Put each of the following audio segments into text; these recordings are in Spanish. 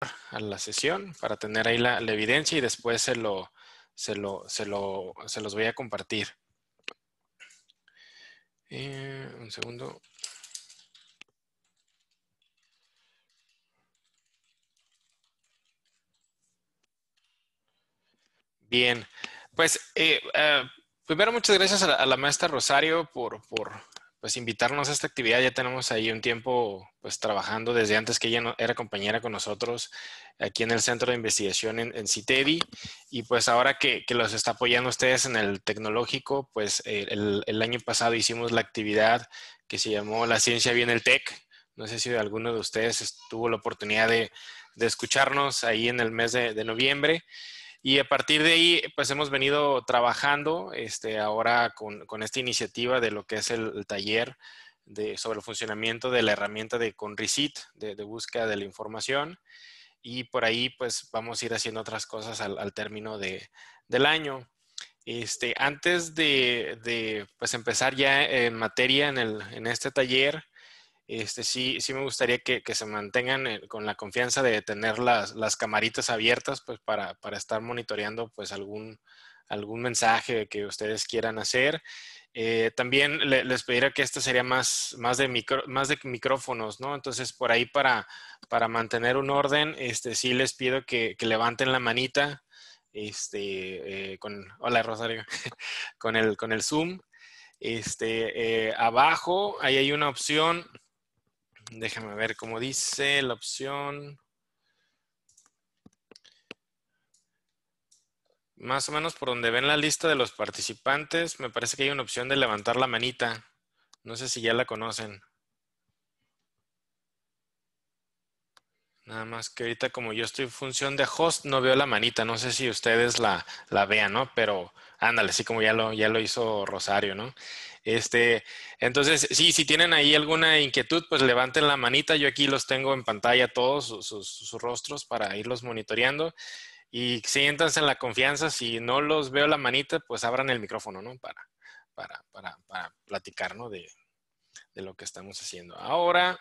a la sesión para tener ahí la, evidencia y después se, lo, se, lo, se, lo, se los voy a compartir. Eh, un segundo. Bien, pues eh, eh, primero muchas gracias a la, maestra Rosario por, por, pues invitarnos a esta actividad. Ya tenemos ahí un tiempo pues trabajando desde antes que ella no, era compañera con nosotros aquí en el Centro de Investigación en, en CITEDI y pues ahora que, que, los está apoyando ustedes en el tecnológico, pues eh, el, año pasado hicimos la actividad que se llamó La Ciencia Viene el Tech. No sé si alguno de ustedes tuvo la oportunidad de, de escucharnos ahí en el mes de noviembre. Y a partir de ahí, pues hemos venido trabajando este, ahora con, con esta iniciativa de lo que es el, taller de, sobre el funcionamiento de la herramienta de Conrisit, de, de, búsqueda de la información. Y por ahí, pues vamos a ir haciendo otras cosas al, al término de, del año. Este, antes de, de pues empezar ya en materia en, el, en este taller, este, sí, sí me gustaría que, se mantengan eh, con la confianza de tener las, las camaritas abiertas pues para, para, estar monitoreando pues algún, algún mensaje que ustedes quieran hacer. Eh, también le, les pediría que este sería más, más, de, micro, más de micrófonos, ¿no? Entonces por ahí para, para mantener un orden, este, sí les pido que, levanten la manita, este, eh, con, hola Rosario, con el, con el Zoom. Este, abajo, ahí hay una opción Déjame ver cómo dice la opción. Más o menos por donde ven la lista de los participantes, me parece que hay una opción de levantar la manita. No sé si ya la conocen. Nada más que ahorita como yo estoy en función de host, no veo la manita. No sé si ustedes la, la vean, ¿no? Pero ándale, así como ya lo, ya lo hizo Rosario, ¿no? Este, entonces, sí, si tienen ahí alguna inquietud, pues levanten la manita. Yo aquí los tengo en pantalla todos sus, sus, rostros para irlos monitoreando. Y siéntanse en la confianza. Si no los veo la manita, pues abran el micrófono, ¿no? Para, para, para, para platicar, ¿no? De, de, lo que estamos haciendo. Ahora,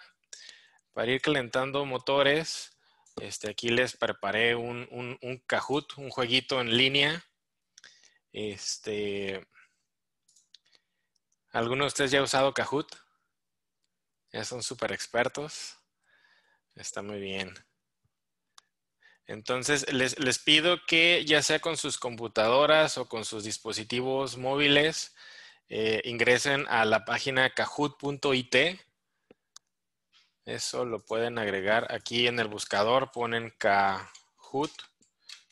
para ir calentando motores, este, aquí les preparé un, un, un Kahoot, un jueguito en línea. Este, ¿Alguno de ustedes ya ha usado Kahoot? Ya son súper expertos. Está muy bien. Entonces, les, pido que ya sea con sus computadoras o con sus dispositivos móviles, eh, ingresen a la página kahoot.it. Eso lo pueden agregar aquí en el buscador, ponen Kahoot,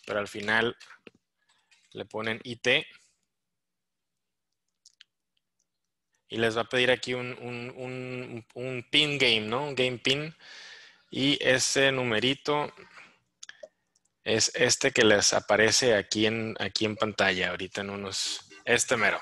pero al final le ponen IT. Y les va a pedir aquí un, un, un, pin game, ¿no? Un game pin. Y ese numerito es este que les aparece aquí en, aquí en pantalla, ahorita en unos, este mero.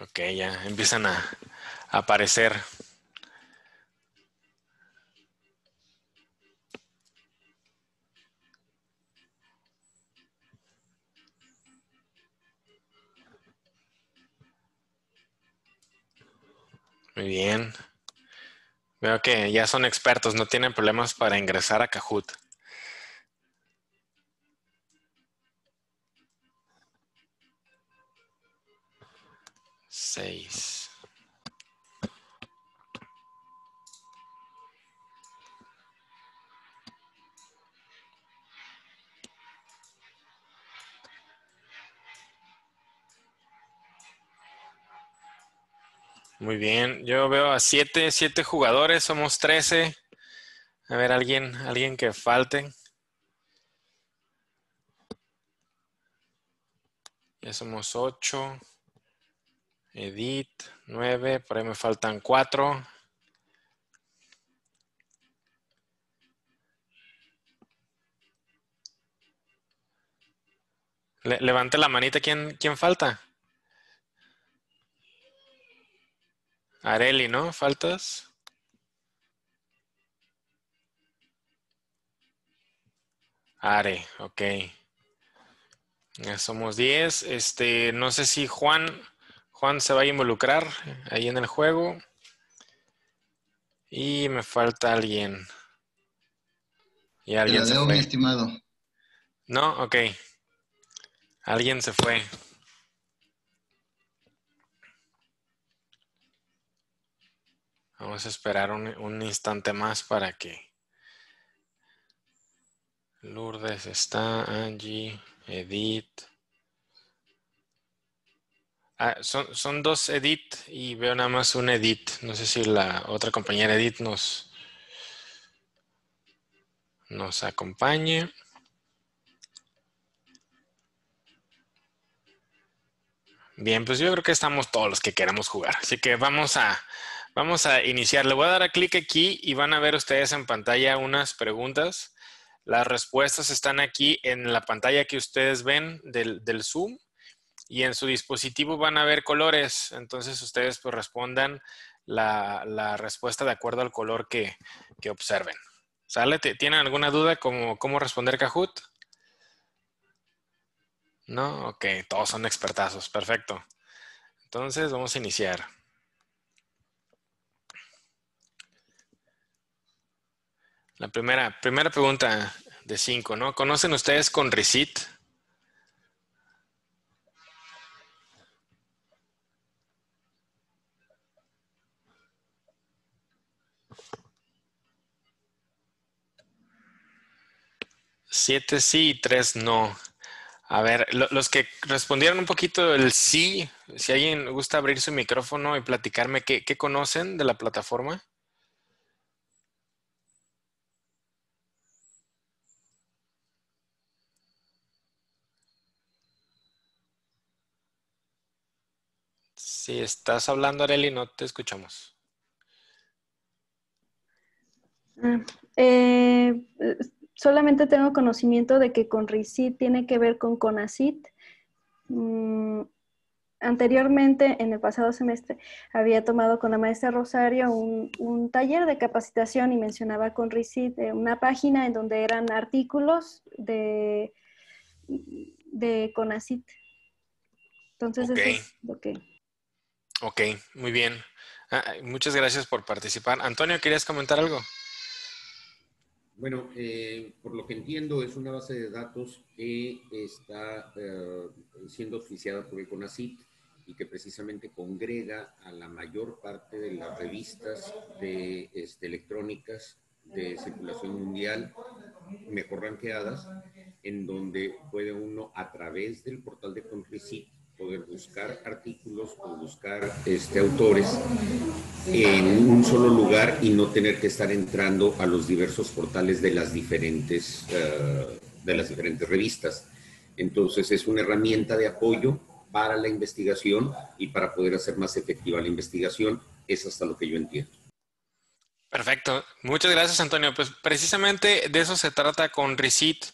Ok, ya empiezan a, aparecer. Muy bien. Veo que ya son expertos, no tienen problemas para ingresar a Kahoot. 6. Muy bien, yo veo a 7, 7 jugadores, somos 13. A ver, alguien, alguien que falte. Ya somos 8. Edit, 9, por ahí me faltan 4. Le, levante la manita, ¿quién, quién falta? Areli, ¿no? ¿Faltas? Are, ok. Ya somos 10. Este, no sé si Juan Juan se va a involucrar ahí en el juego. Y me falta alguien. Y alguien se fue. mi estimado. No, ok. Alguien se fue. Vamos a esperar un, instante más para que Lourdes está, Angie, Edith. Ah, son, son, dos Edith y veo nada más un Edith. No sé si la otra compañera Edith nos, nos acompañe. Bien, pues yo creo que estamos todos los que queremos jugar. Así que vamos a, vamos a iniciar. Le voy a dar a clic aquí y van a ver ustedes en pantalla unas preguntas. Las respuestas están aquí en la pantalla que ustedes ven del, Zoom y en su dispositivo van a ver colores. Entonces ustedes pues respondan la, respuesta de acuerdo al color que, observen. ¿Sale? ¿Tienen alguna duda como cómo responder Kahoot? No, ok, todos son expertazos, perfecto. Entonces vamos a iniciar. La primera, primera pregunta de cinco, ¿no? ¿Conocen ustedes con Receipt? Siete sí y tres no. A ver, los que respondieron un poquito el sí, si alguien gusta abrir su micrófono y platicarme qué, conocen de la plataforma. Si estás hablando, Areli, no te escuchamos. Ah, eh, solamente tengo conocimiento de que con RICIT tiene que ver con CONACIT. Mm, anteriormente, en el pasado semestre, había tomado con la maestra Rosario un, taller de capacitación y mencionaba con RICIT eh, una página en donde eran artículos de, de CONACIT. Entonces, eso es lo que... Ok, muy bien. Ah, muchas gracias por participar. Antonio, ¿querías comentar algo? Bueno, eh, por lo que entiendo, es una base de datos que está eh, siendo oficiada por el CONACIT y que precisamente congrega a la mayor parte de las revistas de, este, electrónicas de circulación mundial mejor ranqueadas, en donde puede uno a través del portal de CONACIT poder buscar artículos o buscar este, autores en un solo lugar y no tener que estar entrando a los diversos portales de las diferentes, eh, de las diferentes revistas. Entonces es una herramienta de apoyo para la investigación y para poder hacer más efectiva la investigación. Es hasta lo que yo entiendo. Perfecto. Muchas gracias, Antonio. Pues precisamente de eso se trata con RECIT.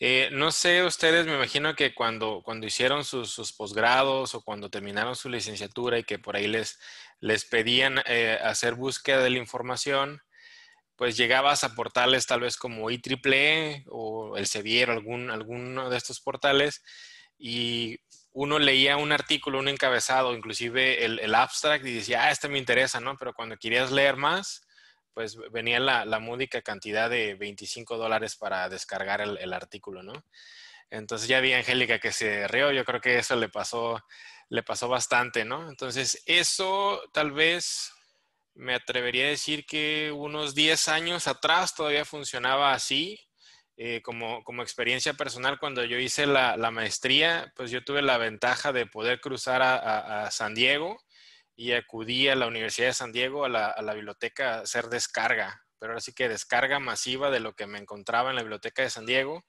Eh, no sé, ustedes me imagino que cuando, cuando hicieron sus, posgrados o cuando terminaron su licenciatura y que por ahí les, les pedían eh, hacer búsqueda de la información, pues llegabas a portales tal vez como IEEE e o el Sevier, algún, alguno de estos portales, y uno leía un artículo, un encabezado, inclusive el, el abstract, y decía, ah, este me interesa, ¿no? Pero cuando querías leer más, pues venía la, la módica cantidad de 25 dólares para descargar el, artículo, ¿no? Entonces ya vi a Angélica que se rió, yo creo que eso le pasó, le pasó bastante, ¿no? Entonces eso tal vez me atrevería a decir que unos 10 años atrás todavía funcionaba así. Eh, como, como, experiencia personal, cuando yo hice la, la, maestría, pues yo tuve la ventaja de poder cruzar a, a San Diego y acudí a la Universidad de San Diego, a la, biblioteca, a hacer descarga, pero ahora sí que descarga masiva de lo que me encontraba en la biblioteca de San Diego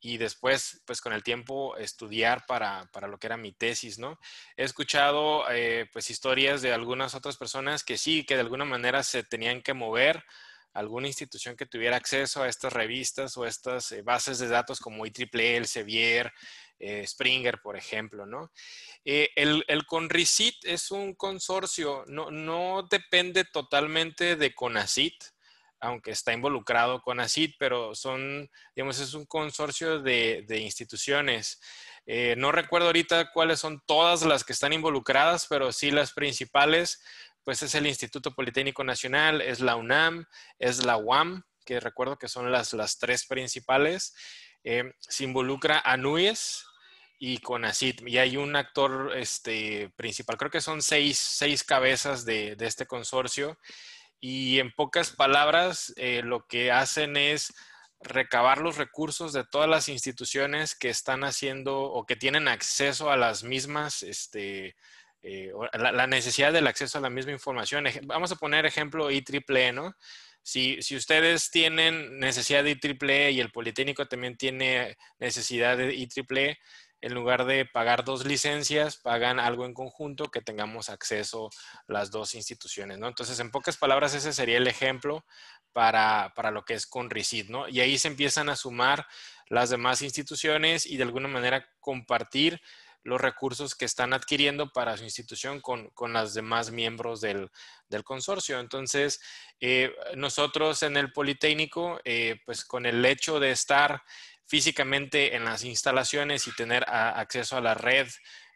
y después, pues con el tiempo, estudiar para, lo que era mi tesis, ¿no? He escuchado, eh, pues, historias de algunas otras personas que sí, que de alguna manera se tenían que mover a alguna institución que tuviera acceso a estas revistas o estas eh, bases de datos como IEEE, el Sevier, eh, Springer, por ejemplo, ¿no? Eh, el, el, CONRICIT es un consorcio, no, depende totalmente de CONACIT. aunque está involucrado con ACID, pero son, digamos, es un consorcio de, instituciones. Eh, no recuerdo ahorita cuáles son todas las que están involucradas, pero sí las principales, pues es el Instituto Politécnico Nacional, es la UNAM, es la UAM, que recuerdo que son las tres principales. Eh, se involucra a NUYES y CONACIT, y hay un actor este, principal, creo que son seis, seis cabezas de, este consorcio, y en pocas palabras, eh, lo que hacen es recabar los recursos de todas las instituciones que están haciendo o que tienen acceso a las mismas, este, eh, la, necesidad del acceso a la misma información. Vamos a poner ejemplo IEEE, ¿no? Si, ustedes tienen necesidad de IEEE y el Politécnico también tiene necesidad de IEEE, en lugar de pagar dos licencias, pagan algo en conjunto que tengamos acceso las dos instituciones, ¿no? Entonces, en pocas palabras, ese sería el ejemplo para, lo que es con RICID, ¿no? Y ahí se empiezan a sumar las demás instituciones y de alguna manera compartir los recursos que están adquiriendo para su institución con, con los demás miembros del, consorcio. Entonces, eh, nosotros en el Politécnico, eh, pues con el hecho de estar físicamente en las instalaciones y tener acceso a la red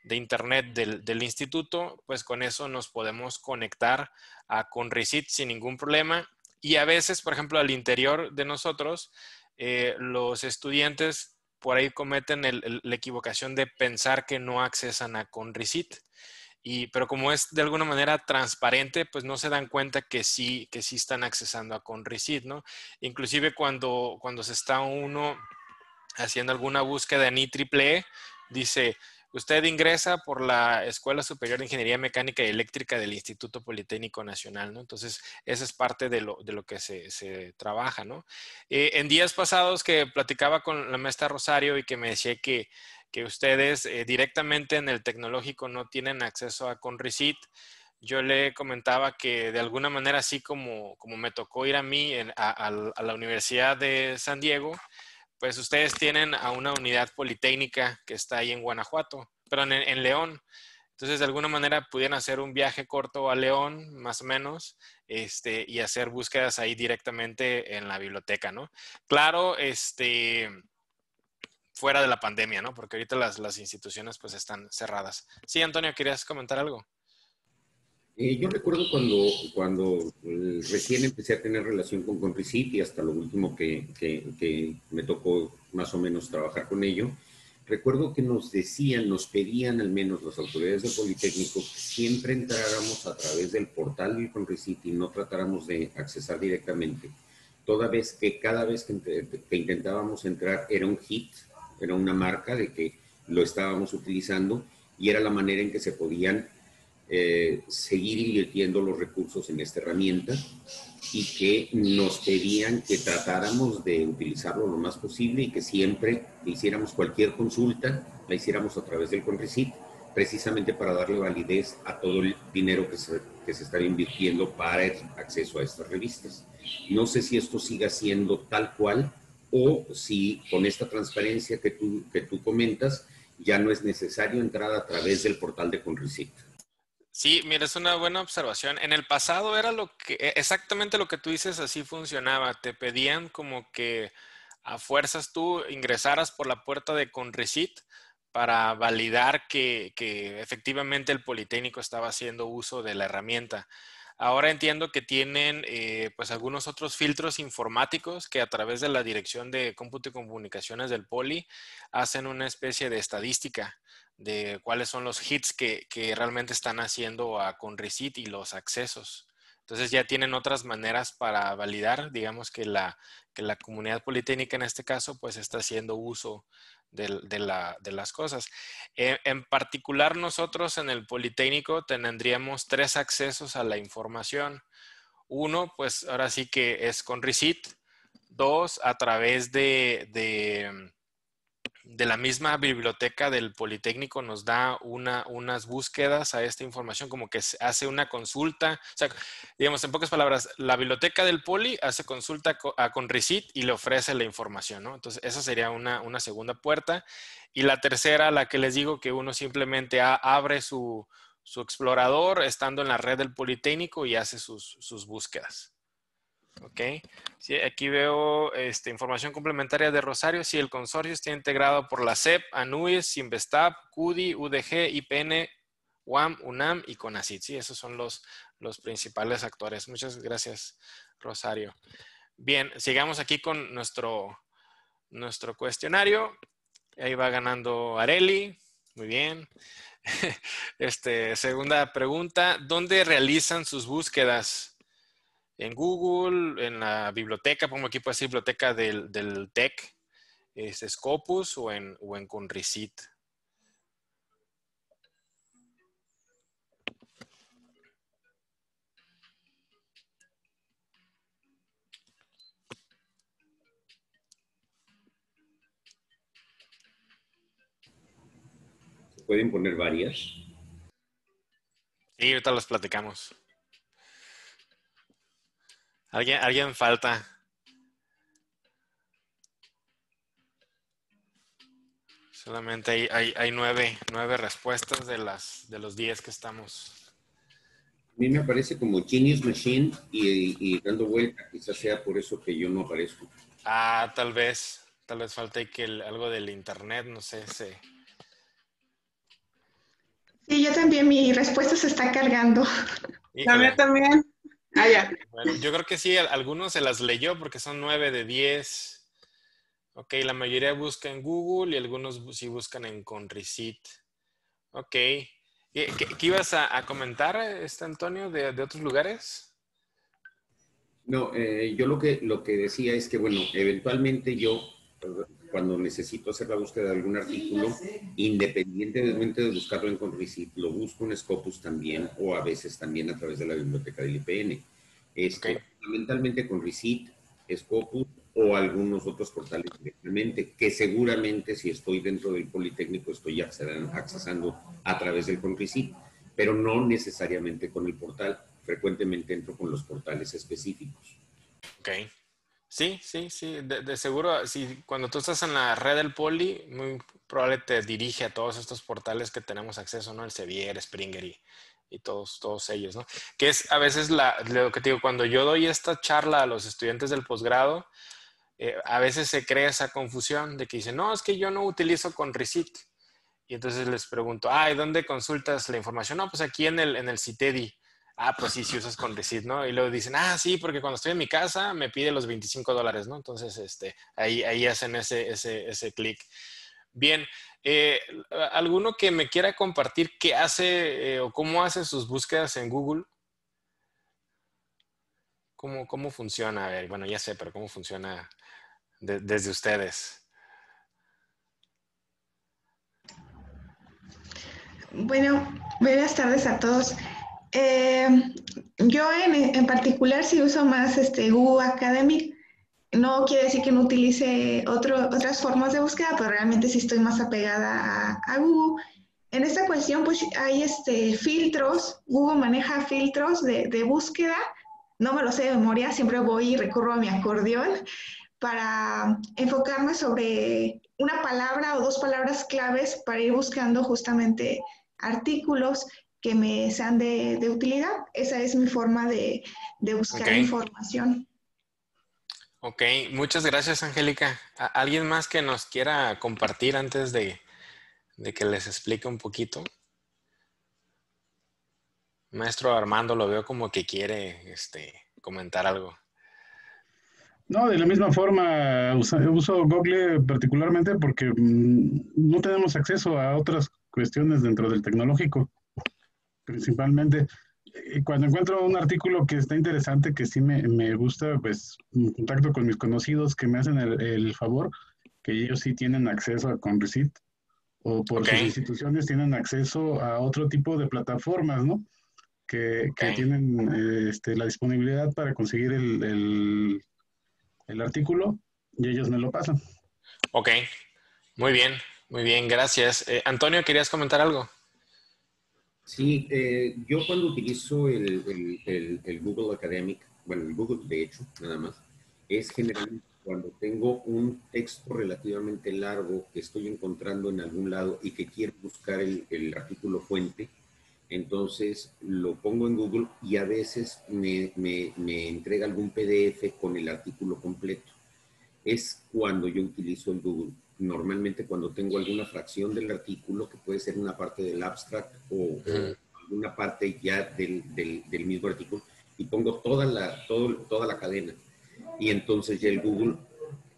de internet del, instituto, pues con eso nos podemos conectar a Conrisit sin ningún problema. Y a veces, por ejemplo, al interior de nosotros, eh, los estudiantes por ahí cometen la equivocación de pensar que no accesan a Conrisit. Y, pero como es de alguna manera transparente, pues no se dan cuenta que sí, que sí están accesando a Conrisit, ¿no? Inclusive cuando, cuando se está uno haciendo alguna búsqueda en IEEE, dice, usted ingresa por la Escuela Superior de Ingeniería Mecánica y Eléctrica del Instituto Politécnico Nacional, ¿no? Entonces, esa es parte de lo, de lo que se, trabaja, ¿no? Eh, en días pasados que platicaba con la maestra Rosario y que me decía que, que ustedes eh, directamente en el tecnológico no tienen acceso a Conrisit, yo le comentaba que de alguna manera, así como, como me tocó ir a mí a la Universidad de San Diego, pues ustedes tienen a una unidad politécnica que está ahí en Guanajuato, pero en, León. Entonces, de alguna manera pudieran hacer un viaje corto a León, más o menos, este, y hacer búsquedas ahí directamente en la biblioteca, ¿no? Claro, este, fuera de la pandemia, ¿no? Porque ahorita las, las instituciones pues están cerradas. Sí, Antonio, ¿querías comentar algo? Eh, yo recuerdo cuando, cuando eh, recién empecé a tener relación con Conricit y hasta lo último que, que, me tocó más o menos trabajar con ello, recuerdo que nos decían, nos pedían al menos las autoridades del Politécnico siempre entráramos a través del portal del Conricit y no tratáramos de accesar directamente, toda vez que cada vez que intentábamos entrar era un hit, era una marca de que lo estábamos utilizando y era la manera en que se podían eh, seguir invirtiendo los recursos en esta herramienta y que nos pedían que tratáramos de utilizarlo lo más posible y que siempre que hiciéramos cualquier consulta la hiciéramos a través del Conrecit, precisamente para darle validez a todo el dinero que se, que se está invirtiendo para el acceso a estas revistas. No sé si esto siga siendo tal cual o si con esta transparencia que tú, que tú comentas ya no es necesario entrar a través del portal de Conrecit. Sí, mira, es una buena observación. En el pasado era lo que, e, exactamente lo que tú dices, así funcionaba. Te pedían como que a fuerzas tú ingresaras por la puerta de Conrecit para validar que, que efectivamente el Politécnico estaba haciendo uso de la herramienta. Ahora entiendo que tienen eh, pues algunos otros filtros informáticos que a través de la Dirección de Cómputo y Comunicaciones del Poli hacen una especie de estadística de cuáles son los hits que, realmente están haciendo a Conrecit y los accesos. Entonces ya tienen otras maneras para validar, digamos que la, que la comunidad politécnica en este caso pues está haciendo uso de, de, las cosas. Eh, en particular nosotros en el Politécnico tendríamos tres accesos a la información. Uno, pues ahora sí que es con. Dos, a través de, de de la misma biblioteca del Politécnico nos da una, unas búsquedas a esta información, como que hace una consulta. O sea, digamos, en pocas palabras, la biblioteca del Poli hace consulta con Recit y le ofrece la información, ¿no? Entonces, esa sería una, segunda puerta. Y la tercera, la que les digo que uno simplemente abre su, explorador estando en la red del Politécnico y hace sus búsquedas. Ok. Sí, aquí veo este, información complementaria de Rosario. Si el consorcio está integrado por la CEP, ANUIS, Investap, CUDI, UDG, IPN, UAM, UNAM y CONACIT. Sí, esos son los, los principales actores. Muchas gracias, Rosario. Bien, sigamos aquí con nuestro, nuestro cuestionario. Ahí va ganando Areli. Muy bien. Este, segunda pregunta, ¿dónde realizan sus búsquedas? ¿En Google, en la biblioteca, pongo aquí puede ser biblioteca del, del TEC, es Scopus o en, o en Conricit? pueden poner varias. Sí, ahorita las platicamos. ¿Alguien, alguien falta? Solamente hay, hay, nueve, nueve, respuestas de, las, de los diez que estamos. A mí me aparece como Genius Machine y, dando vuelta. Quizás sea por eso que yo no aparezco. Ah, tal vez. Tal vez falta que algo del internet, no sé, se, Sí, yo también, mi respuesta se está cargando. También, también. Ah, ya. Bueno, yo creo que sí, algunos se las leyó porque son nueve de diez. Ok, la mayoría busca en Google y algunos sí buscan en Conricit. Ok. ¿Qué, ibas a, comentar, este Antonio, de, otros lugares? No, eh, yo lo que, lo que decía es que, bueno, eventualmente yo cuando necesito hacer la búsqueda de algún artículo, independientemente de buscarlo en Conricit, lo busco en Scopus también o a veces también a través de la biblioteca del IPN. Esto, fundamentalmente Conricit, Scopus o algunos otros portales directamente, que seguramente si estoy dentro del Politécnico estoy accesando a través del Conricit, pero no necesariamente con el portal. Frecuentemente entro con los portales específicos. Ok. Sí, sí, sí, de, seguro, si cuando tú estás en la red del Poli, muy probable te dirige a todos estos portales que tenemos acceso, ¿no? El Sevier, Springer y, todos, todos ellos, ¿no? Que es a veces la, lo que te digo, cuando yo doy esta charla a los estudiantes del posgrado, eh, a veces se crea esa confusión de que dicen, no, es que yo no utilizo con Receipt. Y entonces les pregunto, ah, ¿y dónde consultas la información? No, pues aquí en el, en el CITEDI ah, pues sí, si usas con receipt, ¿no? Y luego dicen, ah, sí, porque cuando estoy en mi casa me pide los 25 dólares, ¿no? Entonces, este, ahí, ahí hacen ese, ese, ese clic. Bien, eh, ¿alguno que me quiera compartir qué hace eh, o cómo hace sus búsquedas en Google? ¿Cómo, ¿Cómo funciona? A ver, bueno, ya sé, pero ¿cómo funciona desde ustedes? Bueno, buenas tardes a todos. Eh, yo en, particular sí uso más este, Google Academic. No quiere decir que no utilice otras formas de búsqueda, pero realmente sí estoy más apegada a, Google. En esta cuestión, pues hay este, filtros. Google maneja filtros de, de búsqueda. No me lo sé de memoria, siempre voy y recurro a mi acordeón para enfocarme sobre una palabra o dos palabras claves para ir buscando justamente artículos que me sean de, utilidad. Esa es mi forma de, buscar información. Ok, muchas gracias, Angélica. ¿Alguien más que nos quiera compartir antes de, que les explique un poquito? Maestro Armando, lo veo como que quiere este, comentar algo. No, de la misma forma, uso, uso Google particularmente porque mm, no tenemos acceso a otras cuestiones dentro del tecnológico principalmente. Cuando encuentro un artículo que está interesante, que sí me, me gusta, pues contacto con mis conocidos que me hacen el, favor, que ellos sí tienen acceso a Conrecit o por sus instituciones tienen acceso a otro tipo de plataformas, ¿no? Que, que tienen este, la disponibilidad para conseguir el, el, el, artículo y ellos me lo pasan. Ok, muy bien, muy bien, gracias. Eh, Antonio, ¿querías comentar algo? Sí, eh, yo cuando utilizo el, Google Academic, bueno, el Google de hecho, nada más, es generalmente cuando tengo un texto relativamente largo que estoy encontrando en algún lado y que quiero buscar el, artículo fuente, Entonces lo pongo en Google y a veces me, entrega algún PDF con el artículo completo. Es cuando yo utilizo el Google. Normalmente cuando tengo alguna fracción del artículo, que puede ser una parte del abstract o, alguna parte ya del, del, mismo artículo, y pongo toda la, todo, toda la cadena. Y entonces ya el Google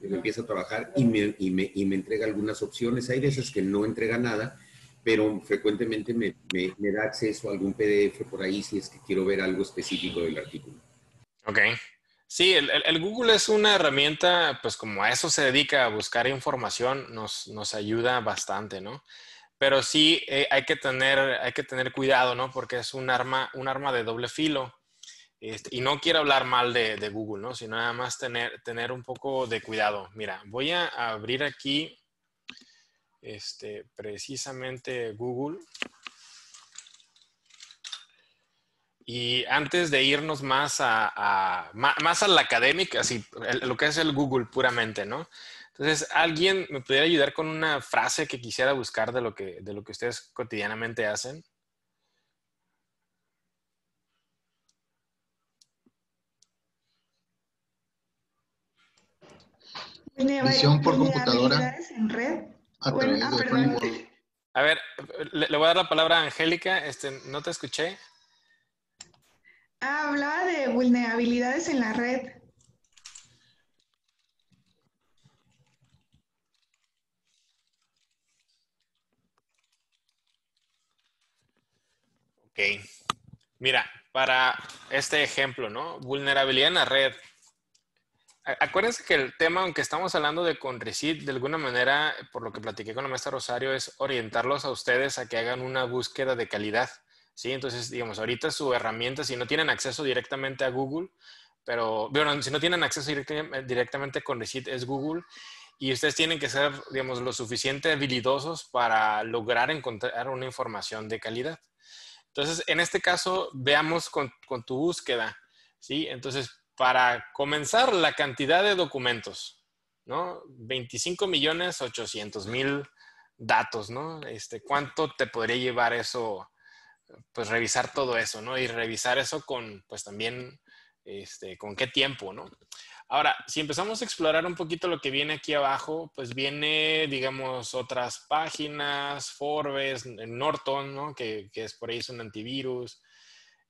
me empieza a trabajar y me, y me, y me entrega algunas opciones. Hay veces que no entrega nada, pero frecuentemente me, me, da acceso a algún PDF por ahí si es que quiero ver algo específico del artículo. Ok. Sí, el, Google es una herramienta, pues como a eso se dedica, a buscar información, nos, nos ayuda bastante, ¿no? Pero sí eh, hay, que tener, hay que tener cuidado, ¿no? Porque es un arma, un arma de doble filo. Este, y no quiero hablar mal de, de, Google, ¿no? Sino nada más tener, tener un poco de cuidado. Mira, voy a abrir aquí este, precisamente Google. Y antes de irnos más a, más a la académica, así, lo que es el Google puramente, ¿no? Entonces, ¿alguien me pudiera ayudar con una frase que quisiera buscar de lo que, de lo que ustedes cotidianamente hacen? Visión por computadora. En red. A, ah, ver, le, voy a dar la palabra a Angélica. Este, no te escuché. Ah, hablaba de vulnerabilidades en la red. Ok. Mira, para este ejemplo, ¿no? Vulnerabilidad en la red. Acuérdense que el tema, aunque estamos hablando de Conrecit, de alguna manera, por lo que platiqué con la maestra Rosario, es orientarlos a ustedes a que hagan una búsqueda de calidad. ¿Sí? Entonces, digamos, ahorita su herramienta, si no tienen acceso directamente a Google, pero, bueno, si no tienen acceso directamente con Recit, es Google, y ustedes tienen que ser, digamos, lo suficiente habilidosos para lograr encontrar una información de calidad. Entonces, en este caso, veamos con, con tu búsqueda, ¿sí? Entonces, para comenzar, la cantidad de documentos, ¿no? 25 millones 800 mil datos, ¿no? Este, ¿Cuánto te podría llevar eso? Pues revisar todo eso, ¿no? Y revisar eso con, pues también, este, con qué tiempo, ¿no? Ahora, si empezamos a explorar un poquito lo que viene aquí abajo, pues viene, digamos, otras páginas, Forbes, Norton, ¿no? Que, es por ahí un antivirus,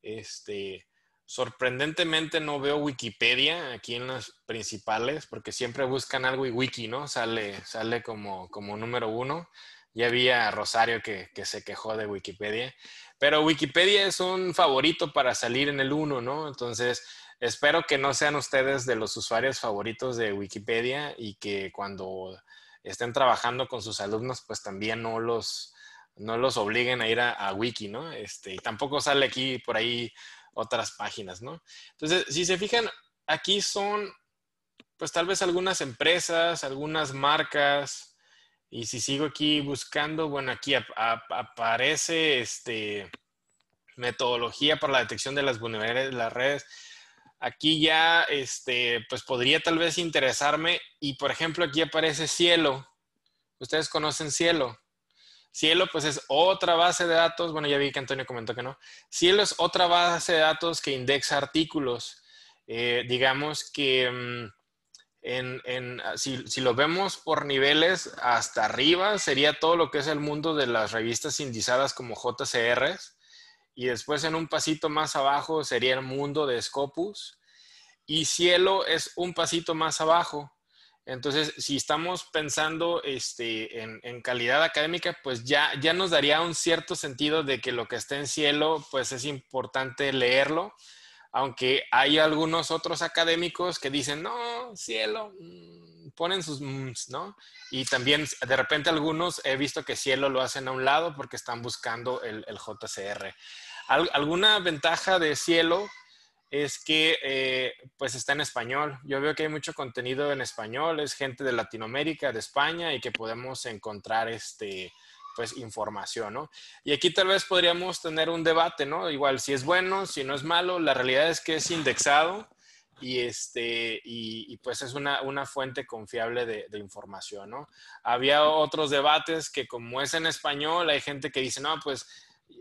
este, Sorprendentemente no veo Wikipedia aquí en las principales, porque siempre buscan algo y Wiki, ¿no? Sale, sale como, como número uno. Ya había Rosario que, que, se quejó de Wikipedia, pero Wikipedia es un favorito para salir en el uno, ¿no? Entonces, espero que no sean ustedes de los usuarios favoritos de Wikipedia y que cuando estén trabajando con sus alumnos, pues también no los, no los obliguen a ir a, a Wiki, ¿no? Este, y tampoco sale aquí por ahí otras páginas, ¿no? Entonces, si se fijan, aquí son, pues tal vez algunas empresas, algunas marcas, y si sigo aquí buscando, bueno, aquí aparece este metodología para la detección de las vulnerabilidades de las redes. Aquí ya, este, pues podría tal vez interesarme, y por ejemplo, aquí aparece Cielo. Ustedes conocen Cielo. Cielo, pues es otra base de datos. Bueno, ya vi que Antonio comentó que no. Cielo es otra base de datos que indexa artículos. Eh, digamos que en, si, si, lo vemos por niveles hasta arriba, sería todo lo que es el mundo de las revistas indizadas como JCRs. Y después en un pasito más abajo sería el mundo de Scopus. Y Cielo es un pasito más abajo. Entonces, si estamos pensando este, en, calidad académica, pues ya, ya nos daría un cierto sentido de que lo que está en cielo, pues es importante leerlo, aunque hay algunos otros académicos que dicen, no, cielo, mm", ponen sus, ¿no? Y también de repente algunos he visto que cielo lo hacen a un lado porque están buscando el, el JCR. ¿Alguna ventaja de cielo? es que eh, pues está en español. Yo veo que hay mucho contenido en español, es gente de Latinoamérica, de España y que podemos encontrar este pues información, ¿no? Y aquí tal vez podríamos tener un debate, ¿no? Igual si es bueno, si no es malo, la realidad es que es indexado y este y, pues es una, fuente confiable de, de, información, ¿no? Había otros debates que como es en español, hay gente que dice, no, pues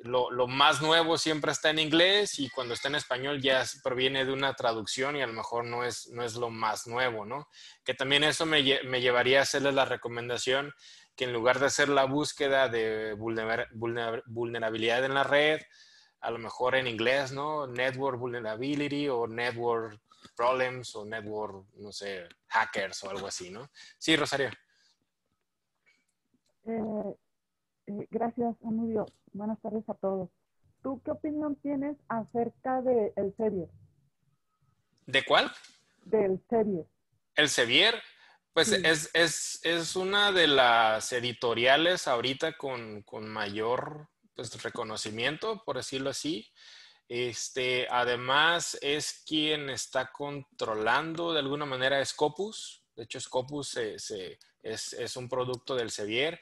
lo, más nuevo siempre está en inglés y cuando está en español ya proviene de una traducción y a lo mejor no es, no es lo más nuevo, ¿no? Que también eso me, llevaría a hacerles la recomendación que en lugar de hacer la búsqueda de vulnerabilidad en la red, a lo mejor en inglés, ¿no? Network vulnerability o network problems o network, no sé, hackers o algo así, ¿no? Sí, Rosario. Eh, eh, gracias, Anudio. Buenas tardes a todos. ¿Tú qué opinión tienes acerca del el Sevier? ¿De cuál? Del Sevier. El Sevier, pues es, una de las editoriales ahorita con, mayor pues, reconocimiento, por decirlo así. Este, además, es quien está controlando de alguna manera Scopus. De hecho, Scopus es, es, un producto del Sevier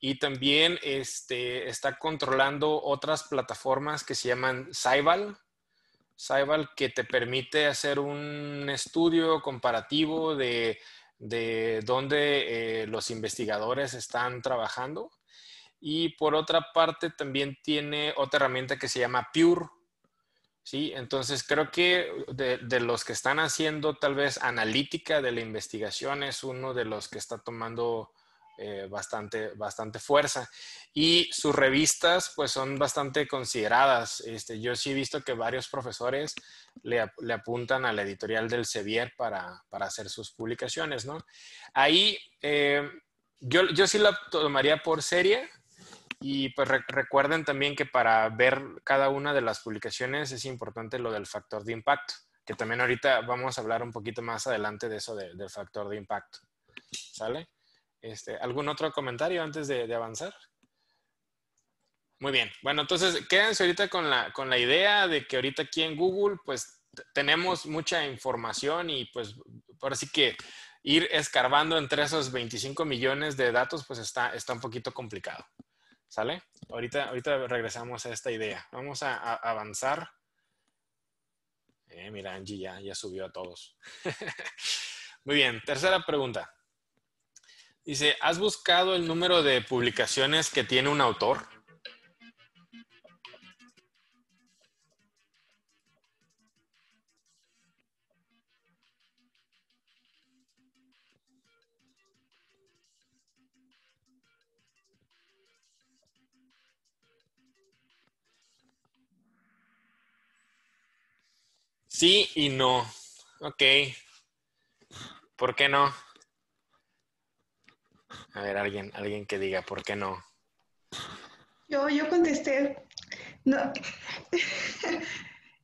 y también este, está controlando otras plataformas que se llaman Cybal. Cybal que te permite hacer un estudio comparativo de, de dónde eh, los investigadores están trabajando. Y por otra parte también tiene otra herramienta que se llama Pure. ¿sí? Entonces creo que de, de, los que están haciendo tal vez analítica de la investigación es uno de los que está tomando eh, bastante, bastante fuerza. Y sus revistas, pues, son bastante consideradas. Este, yo sí he visto que varios profesores le, apuntan a la editorial del Sevier para, para hacer sus publicaciones, ¿no? Ahí, eh, yo, yo sí la tomaría por serie. Y pues recuerden también que para ver cada una de las publicaciones es importante lo del factor de impacto, que también ahorita vamos a hablar un poquito más adelante de eso del factor de impacto. ¿Sale? Este, ¿Algún otro comentario antes de, avanzar? Muy bien. Bueno, entonces quédense ahorita con la, con la idea de que ahorita aquí en Google, pues tenemos mucha información y pues por así que ir escarbando entre esos 25 millones de datos, pues está, está un poquito complicado. ¿Sale? Ahorita, ahorita regresamos a esta idea. Vamos a, avanzar. Eh, mira, Angie ya, ya subió a todos. Muy bien, tercera pregunta. Dice, ¿has buscado el número de publicaciones que tiene un autor? Sí y no. Ok. ¿Por qué no? A ver, alguien, alguien que diga, ¿por qué no? Yo, yo contesté, no.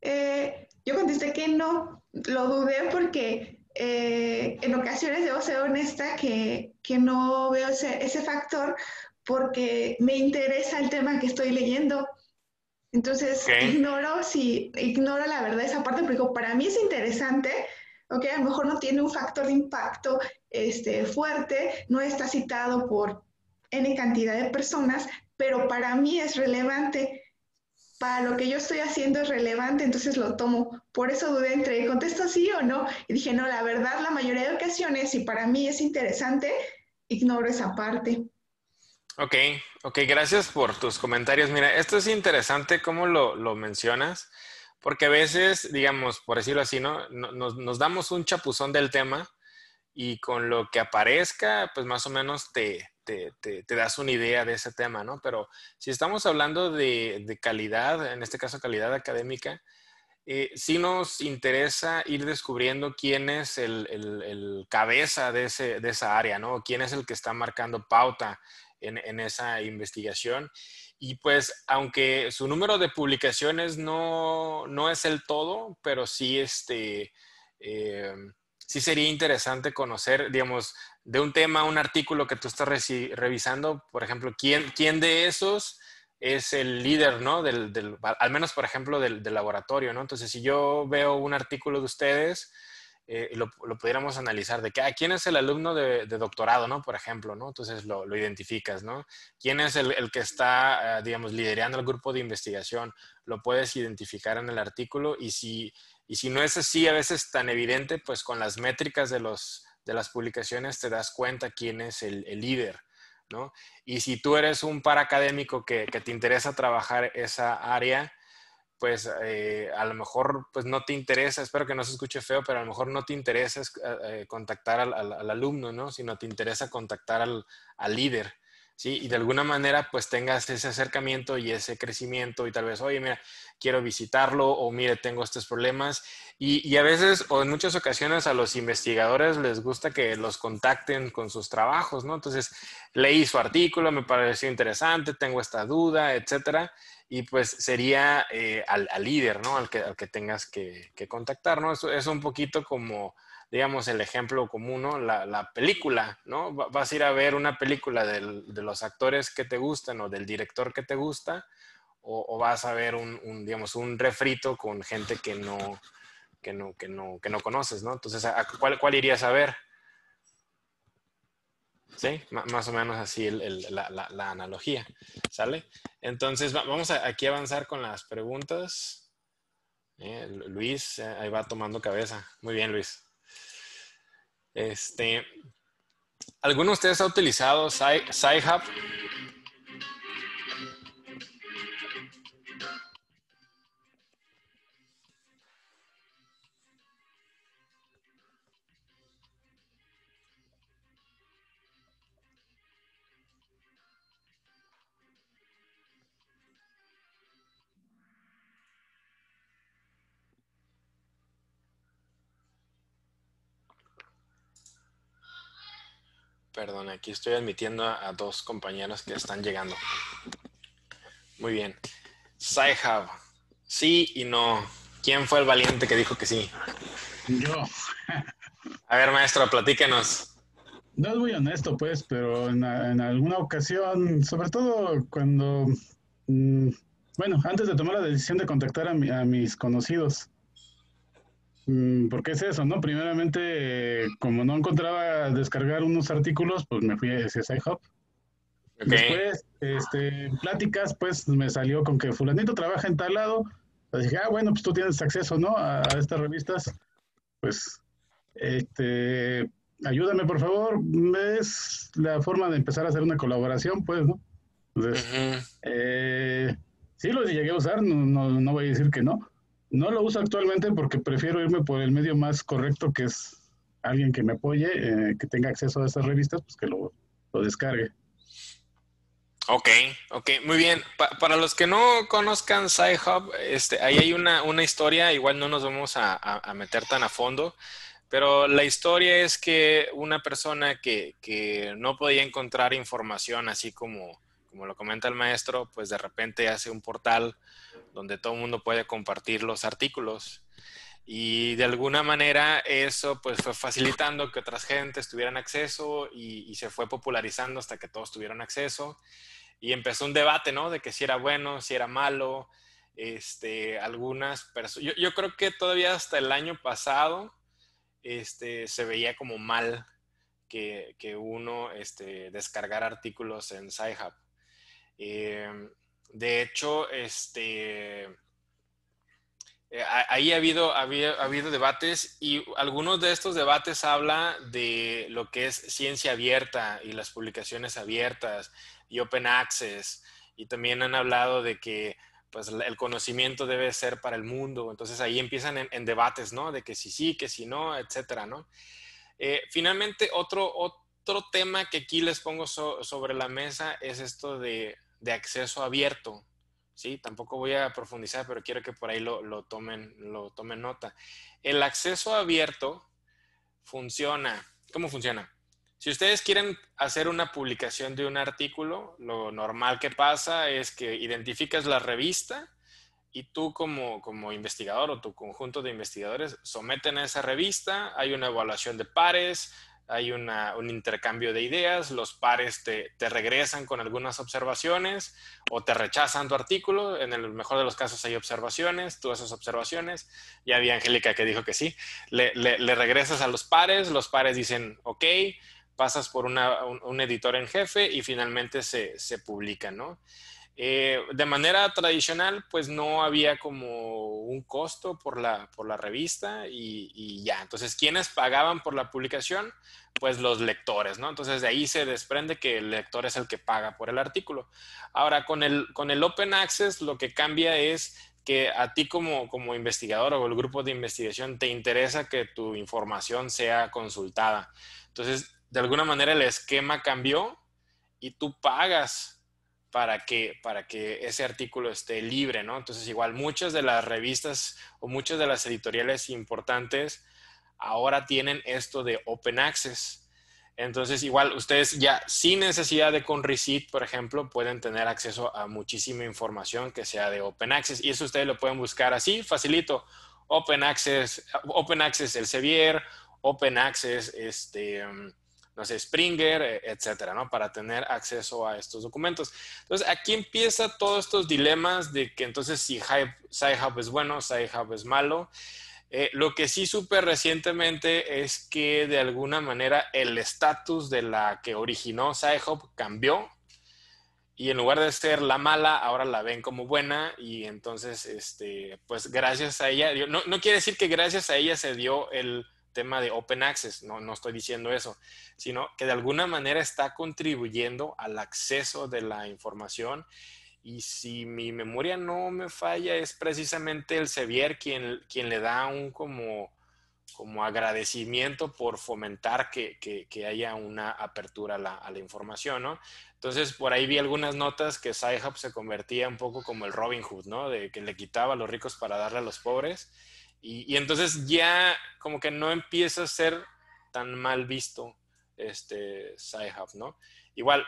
Eh, yo contesté que no, lo dudé porque eh, en ocasiones debo ser honesta que, no veo ese, ese, factor porque me interesa el tema que estoy leyendo. Entonces, ignoro si, ignoro la verdad esa parte porque para mí es interesante, ok, a lo mejor no tiene un factor de impacto este, fuerte, no está citado por N cantidad de personas, pero para mí es relevante. Para lo que yo estoy haciendo es relevante, entonces lo tomo. Por eso dudé entre contesto sí o no. Y dije, no, la verdad, la mayoría de ocasiones, si para mí es interesante, ignoro esa parte. Ok, ok, gracias por tus comentarios. Mira, esto es interesante cómo lo, lo mencionas, porque a veces, digamos, por decirlo así, ¿no? Nos, nos damos un chapuzón del tema y con lo que aparezca, pues más o menos te, te, te, das una idea de ese tema, ¿no? Pero si estamos hablando de, de calidad, en este caso calidad académica, eh, sí nos interesa ir descubriendo quién es el, el, el cabeza de, ese, de, esa área, ¿no? Quién es el que está marcando pauta en, en, esa investigación. Y pues, aunque su número de publicaciones no, no es el todo, pero sí este... Eh, sí sería interesante conocer, digamos, de un tema, un artículo que tú estás revisando, por ejemplo, ¿quién, quién de esos es el líder, ¿no? Del, del al menos, por ejemplo, del, del, laboratorio, ¿no? Entonces, si yo veo un artículo de ustedes, eh, lo, lo, pudiéramos analizar de que, ah, ¿quién es el alumno de, doctorado, ¿no? Por ejemplo, ¿no? Entonces lo, lo identificas, ¿no? ¿Quién es el, el que está, uh, digamos, liderando el grupo de investigación? Lo puedes identificar en el artículo y si y si no es así a veces tan evidente, pues con las métricas de, los, de las publicaciones te das cuenta quién es el, líder. ¿no? Y si tú eres un paracadémico que, que te interesa trabajar esa área, pues eh, a lo mejor pues no te interesa, espero que no se escuche feo, pero a lo mejor no te interesa eh, contactar al, al, alumno, ¿no? Sino te interesa contactar al, al líder. ¿Sí? Y de alguna manera pues tengas ese acercamiento y ese crecimiento y tal vez, oye, mira, quiero visitarlo o mire, tengo estos problemas. Y, a veces o en muchas ocasiones a los investigadores les gusta que los contacten con sus trabajos, ¿no? Entonces, leí su artículo, me pareció interesante, tengo esta duda, etcétera. Y pues sería eh, al, al, líder, ¿no? Al que, al que tengas que, que contactar, ¿no? Es un poquito como digamos, el ejemplo común, ¿no? La, la, película, ¿no? Vas a ir a ver una película del, de los actores que te gustan o del director que te gusta, o, vas a ver un, digamos, un refrito con gente que no, que no, que no, que no conoces, ¿no? Entonces, ¿a cuál, cuál irías a ver? ¿Sí? más o menos así el, la, la, la, analogía, ¿sale? Entonces, vamos a aquí a avanzar con las preguntas. Eh, Luis, eh, ahí va tomando cabeza. Muy bien, Luis. Este, ¿Alguno de ustedes ha utilizado SciHub? Perdón, aquí estoy admitiendo a, a, dos compañeros que están llegando. Muy bien. SciHub. Sí y no. ¿Quién fue el valiente que dijo que sí? Yo. a ver, maestro, platíquenos. No es muy honesto, pues, pero en, en alguna ocasión, sobre todo cuando, mmm, bueno, antes de tomar la decisión de contactar a, mi, a mis conocidos, Mm, porque es eso, ¿no? Primeramente, como no encontraba descargar unos artículos, pues me fui a SciHub. Okay. Después, este, pláticas, pues me salió con que fulanito trabaja en tal lado. Pues dije, ah, bueno, pues tú tienes acceso, ¿no? A, a estas revistas. Pues, este, ayúdame, por favor. Es la forma de empezar a hacer una colaboración, pues, ¿no? Entonces, uh -huh. eh, sí los llegué a usar, no, no, no voy a decir que no. No lo uso actualmente porque prefiero irme por el medio más correcto, que es alguien que me apoye, eh, que tenga acceso a estas revistas, pues que lo, lo descargue. Ok, ok, muy bien. Pa para los que no conozcan SciHub, este, ahí hay una, una historia, igual no nos vamos a, a, a, meter tan a fondo, pero la historia es que una persona que, que no podía encontrar información así como, como lo comenta el maestro, pues de repente hace un portal donde todo el mundo puede compartir los artículos. Y de alguna manera eso pues fue facilitando que otras gentes tuvieran acceso y, se fue popularizando hasta que todos tuvieron acceso. Y empezó un debate, ¿no? De que si era bueno, si era malo. Este, algunas personas, yo, yo, creo que todavía hasta el año pasado este, se veía como mal que, que uno este, descargar artículos en SciHub. Eh, de hecho, este, eh, ahí ha habido, ha habido, ha habido, debates y algunos de estos debates habla de lo que es ciencia abierta y las publicaciones abiertas y open access. Y también han hablado de que pues, el conocimiento debe ser para el mundo. Entonces ahí empiezan en, debates, ¿no? De que si sí, que si no, etcétera, ¿no? Eh, finalmente, otro, otro tema que aquí les pongo so, sobre la mesa es esto de de acceso abierto. ¿sí? Tampoco voy a profundizar, pero quiero que por ahí lo, lo, tomen, lo tomen nota. El acceso abierto funciona. ¿Cómo funciona? Si ustedes quieren hacer una publicación de un artículo, lo normal que pasa es que identificas la revista y tú como, como investigador o tu conjunto de investigadores someten a esa revista, hay una evaluación de pares, hay un intercambio de ideas, los pares te, regresan con algunas observaciones o te rechazan tu artículo, en el mejor de los casos hay observaciones, tú haces observaciones, ya había Angélica que dijo que sí, le, regresas a los pares, los pares dicen ok, pasas por un, editor en jefe y finalmente se, publica, ¿no? Eh, de manera tradicional, pues no había como un costo por la, por la revista y, ya. Entonces, ¿quiénes pagaban por la publicación? Pues los lectores, ¿no? Entonces, de ahí se desprende que el lector es el que paga por el artículo. Ahora, con el, con el Open Access, lo que cambia es que a ti como, como investigador o el grupo de investigación te interesa que tu información sea consultada. Entonces, de alguna manera el esquema cambió y tú pagas para que, para que ese artículo esté libre, ¿no? Entonces, igual muchas de las revistas o muchas de las editoriales importantes ahora tienen esto de Open Access. Entonces, igual ustedes ya sin necesidad de con receipt, por ejemplo, pueden tener acceso a muchísima información que sea de Open Access. Y eso ustedes lo pueden buscar así, facilito. Open Access, Open Access el Sevier, Open Access, este, no sé, Springer, e, etcétera, ¿no? Para tener acceso a estos documentos. Entonces, aquí empieza todos estos dilemas de que entonces si Sci-Hub es bueno, Sci-Hub es malo. Eh, lo que sí supe recientemente es que de alguna manera el estatus de la que originó Sci-Hub cambió y en lugar de ser la mala, ahora la ven como buena y entonces, este, pues gracias a ella, no, no quiere decir que gracias a ella se dio el tema de open access, no, no estoy diciendo eso, sino que de alguna manera está contribuyendo al acceso de la información y si mi memoria no me falla, es precisamente el Sevier quien, quien le da un como, como agradecimiento por fomentar que, que, haya una apertura a la, información, ¿no? Entonces, por ahí vi algunas notas que Sci-Hub se convertía un poco como el Robin Hood, ¿no? De que le quitaba a los ricos para darle a los pobres. Y, entonces ya como que no empieza a ser tan mal visto este Sci-Hub, ¿no? Igual,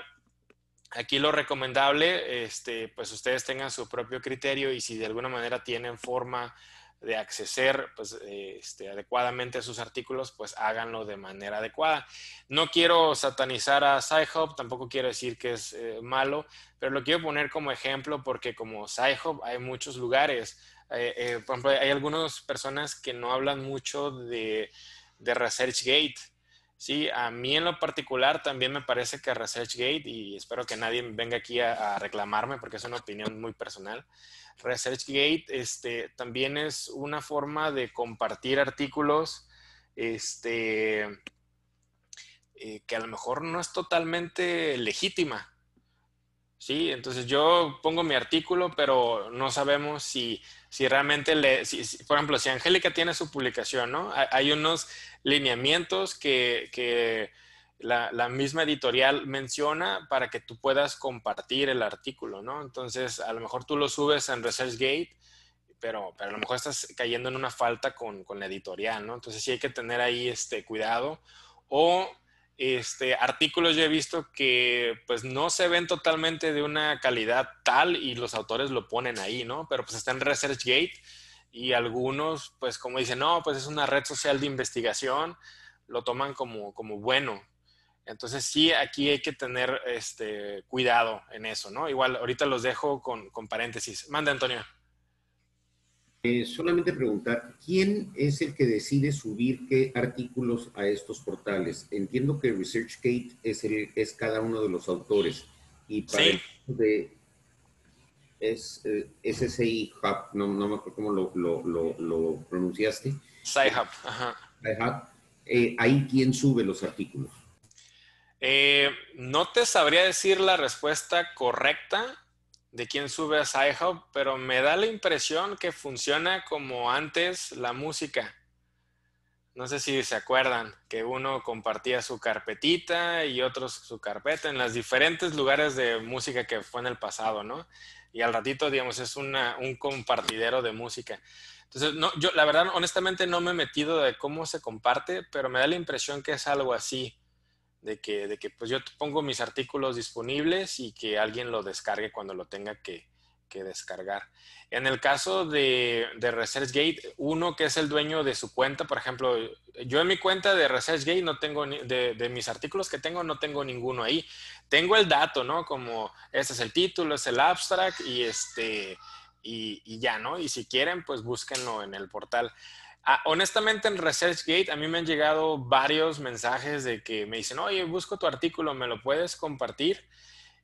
aquí lo recomendable, este, pues ustedes tengan su propio criterio y si de alguna manera tienen forma de acceder pues, este, adecuadamente a sus artículos, pues háganlo de manera adecuada. No quiero satanizar a Sci-Hub, tampoco quiero decir que es eh, malo, pero lo quiero poner como ejemplo porque como Sci-Hub hay muchos lugares eh, eh, por ejemplo, hay algunas personas que no hablan mucho de, ResearchGate. Sí, a mí en lo particular también me parece que ResearchGate, y espero que nadie venga aquí a, reclamarme porque es una opinión muy personal, ResearchGate este, también es una forma de compartir artículos este, eh, que a lo mejor no es totalmente legítima. Sí, entonces yo pongo mi artículo, pero no sabemos si si realmente le, por ejemplo, si Angélica tiene su publicación, ¿no? Hay, unos lineamientos que, la, misma editorial menciona para que tú puedas compartir el artículo, ¿no? Entonces, a lo mejor tú lo subes en ResearchGate, pero, pero a lo mejor estás cayendo en una falta con, con la editorial, ¿no? Entonces sí hay que tener ahí este cuidado. O este, artículos yo he visto que pues no se ven totalmente de una calidad tal y los autores lo ponen ahí, ¿no? Pero pues está en ResearchGate y algunos pues como dicen, no, pues es una red social de investigación, lo toman como, como bueno. Entonces sí, aquí hay que tener este, cuidado en eso, ¿no? Igual ahorita los dejo con, con paréntesis. Manda, Antonio. Eh, solamente preguntar, ¿quién es el que decide subir qué artículos a estos portales? Entiendo que ResearchGate es, el, es cada uno de los autores. Y para el de es, eh, SSI Hub, no, no, me acuerdo cómo lo, lo, lo, pronunciaste. Sci-Hub, ajá. Sci-Hub. Eh, ¿Ahí quién sube los artículos? no te sabría decir la respuesta correcta de quién sube a SciHub, pero me da la impresión que funciona como antes la música. No sé si se acuerdan que uno compartía su carpetita y otros su carpeta en los diferentes lugares de música que fue en el pasado, ¿no? Y al ratito, digamos, es una, un compartidero de música. Entonces, no, yo la verdad, honestamente no me he metido de cómo se comparte, pero me da la impresión que es algo así de que, de que pues yo pongo mis artículos disponibles y que alguien lo descargue cuando lo tenga que, descargar. En el caso de, de, ResearchGate, uno que es el dueño de su cuenta, por ejemplo, yo en mi cuenta de ResearchGate no tengo, de, de, mis artículos que tengo, no tengo ninguno ahí. Tengo el dato, ¿no? Como este es el título, es el abstract y este, y, y ya, ¿no? Y si quieren, pues búsquenlo en el portal. Ah, honestamente, en ResearchGate a mí me han llegado varios mensajes de que me dicen, oye, busco tu artículo, ¿me lo puedes compartir?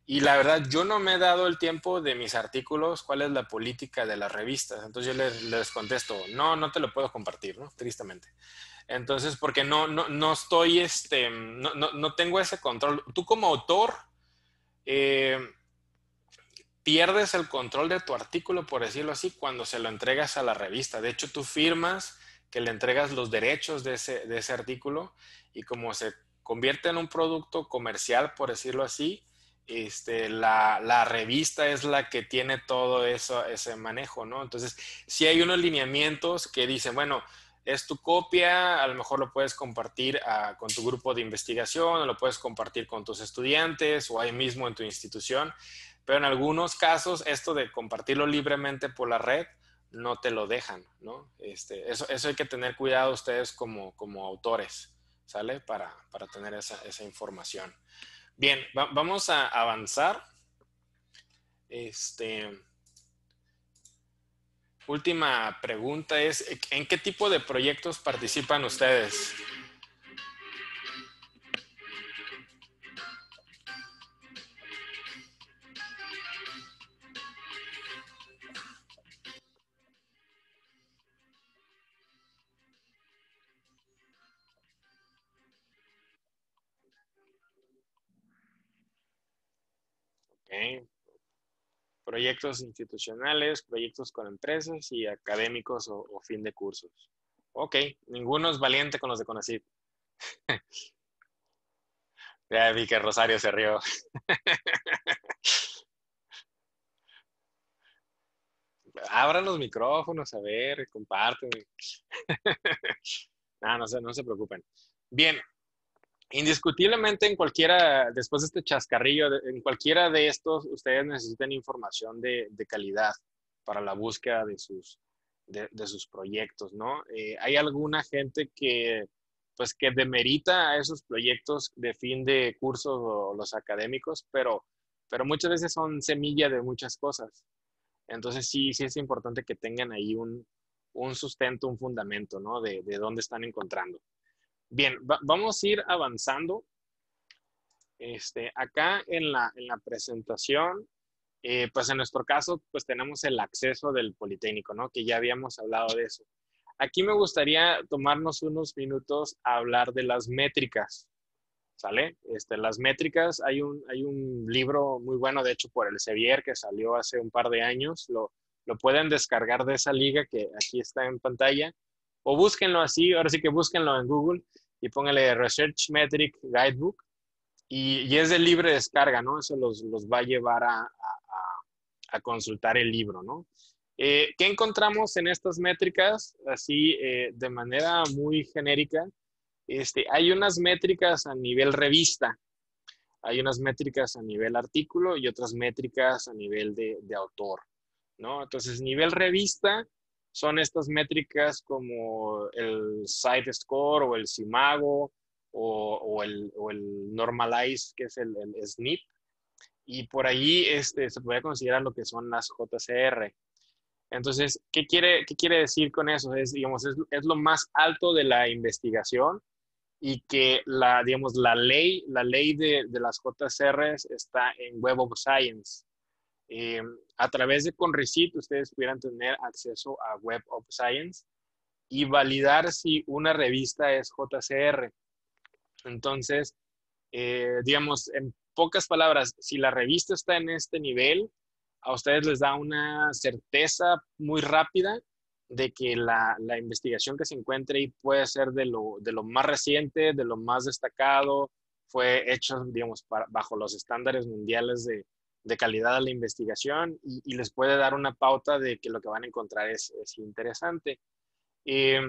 Y la verdad, yo no me he dado el tiempo de mis artículos, cuál es la política de las revistas. Entonces yo les, contesto, no, no te lo puedo compartir, ¿no? Tristemente. Entonces, porque no, no, no estoy, este, no, no, no, tengo ese control. Tú como autor, eh, pierdes el control de tu artículo, por decirlo así, cuando se lo entregas a la revista. De hecho, tú firmas que le entregas los derechos de ese, de ese artículo y como se convierte en un producto comercial, por decirlo así, este, la, la, revista es la que tiene todo eso, ese manejo, ¿no? Entonces, si hay unos lineamientos que dicen, bueno, es tu copia, a lo mejor lo puedes compartir con tu grupo de investigación, o lo puedes compartir con tus estudiantes o ahí mismo en tu institución, pero en algunos casos esto de compartirlo libremente por la red no te lo dejan, ¿no? Este, eso, eso hay que tener cuidado ustedes como, como autores, ¿sale? Para, para tener esa, esa información. Bien, vamos a avanzar. Este, última pregunta es, ¿en qué tipo de proyectos participan ustedes? Proyectos institucionales, proyectos con empresas y académicos o, fin de cursos. Ok, ninguno es valiente con los de Conacid. ya vi que Rosario se rió. Abran los micrófonos, a ver, comparten. no, no se, no se preocupen. Bien, indiscutiblemente en cualquiera, después de este chascarrillo, en cualquiera de estos, ustedes necesitan información de, calidad para la búsqueda de sus, de, sus proyectos, ¿no? Eh, hay alguna gente que, pues, que demerita a esos proyectos de fin de cursos o los académicos, pero, pero muchas veces son semilla de muchas cosas. Entonces, sí, sí es importante que tengan ahí un, sustento, un fundamento, ¿no? De, de dónde están encontrando. Bien, vamos a ir avanzando. Este, acá en la, en la presentación, eh, pues en nuestro caso, pues tenemos el acceso del Politécnico, ¿no? Que ya habíamos hablado de eso. Aquí me gustaría tomarnos unos minutos a hablar de las métricas, ¿sale? Este, las métricas, hay un, hay un libro muy bueno, de hecho, por el Sevier, que salió hace un par de años, lo, lo pueden descargar de esa liga que aquí está en pantalla o búsquenlo así, ahora sí que búsquenlo en Google y pónganle Research Metric Guidebook y, es de libre descarga, ¿no? Eso los, va a llevar a, consultar el libro, ¿no? Eh, ¿Qué encontramos en estas métricas? Así, eh, de manera muy genérica, este, hay unas métricas a nivel revista, hay unas métricas a nivel artículo y otras métricas a nivel de, de autor, ¿no? Entonces, nivel revista, son estas métricas como el site score o el SIMAGO o, el, o el normalize, que es el, SNP. Y por ahí este, se puede considerar lo que son las JCR. Entonces, ¿qué quiere, qué quiere decir con eso? Es, digamos, es, es, lo más alto de la investigación y que la, digamos, la ley, la ley de, de las JCR está en Web of Science. Eh, a través de Conrecit ustedes pudieran tener acceso a Web of Science y validar si una revista es JCR. Entonces, eh, digamos, en pocas palabras, si la revista está en este nivel, a ustedes les da una certeza muy rápida de que la, la investigación que se encuentre ahí puede ser de lo, de lo, más reciente, de lo más destacado, fue hecho, digamos, bajo los estándares mundiales de, de calidad a la investigación y, les puede dar una pauta de que lo que van a encontrar es, interesante. Eh,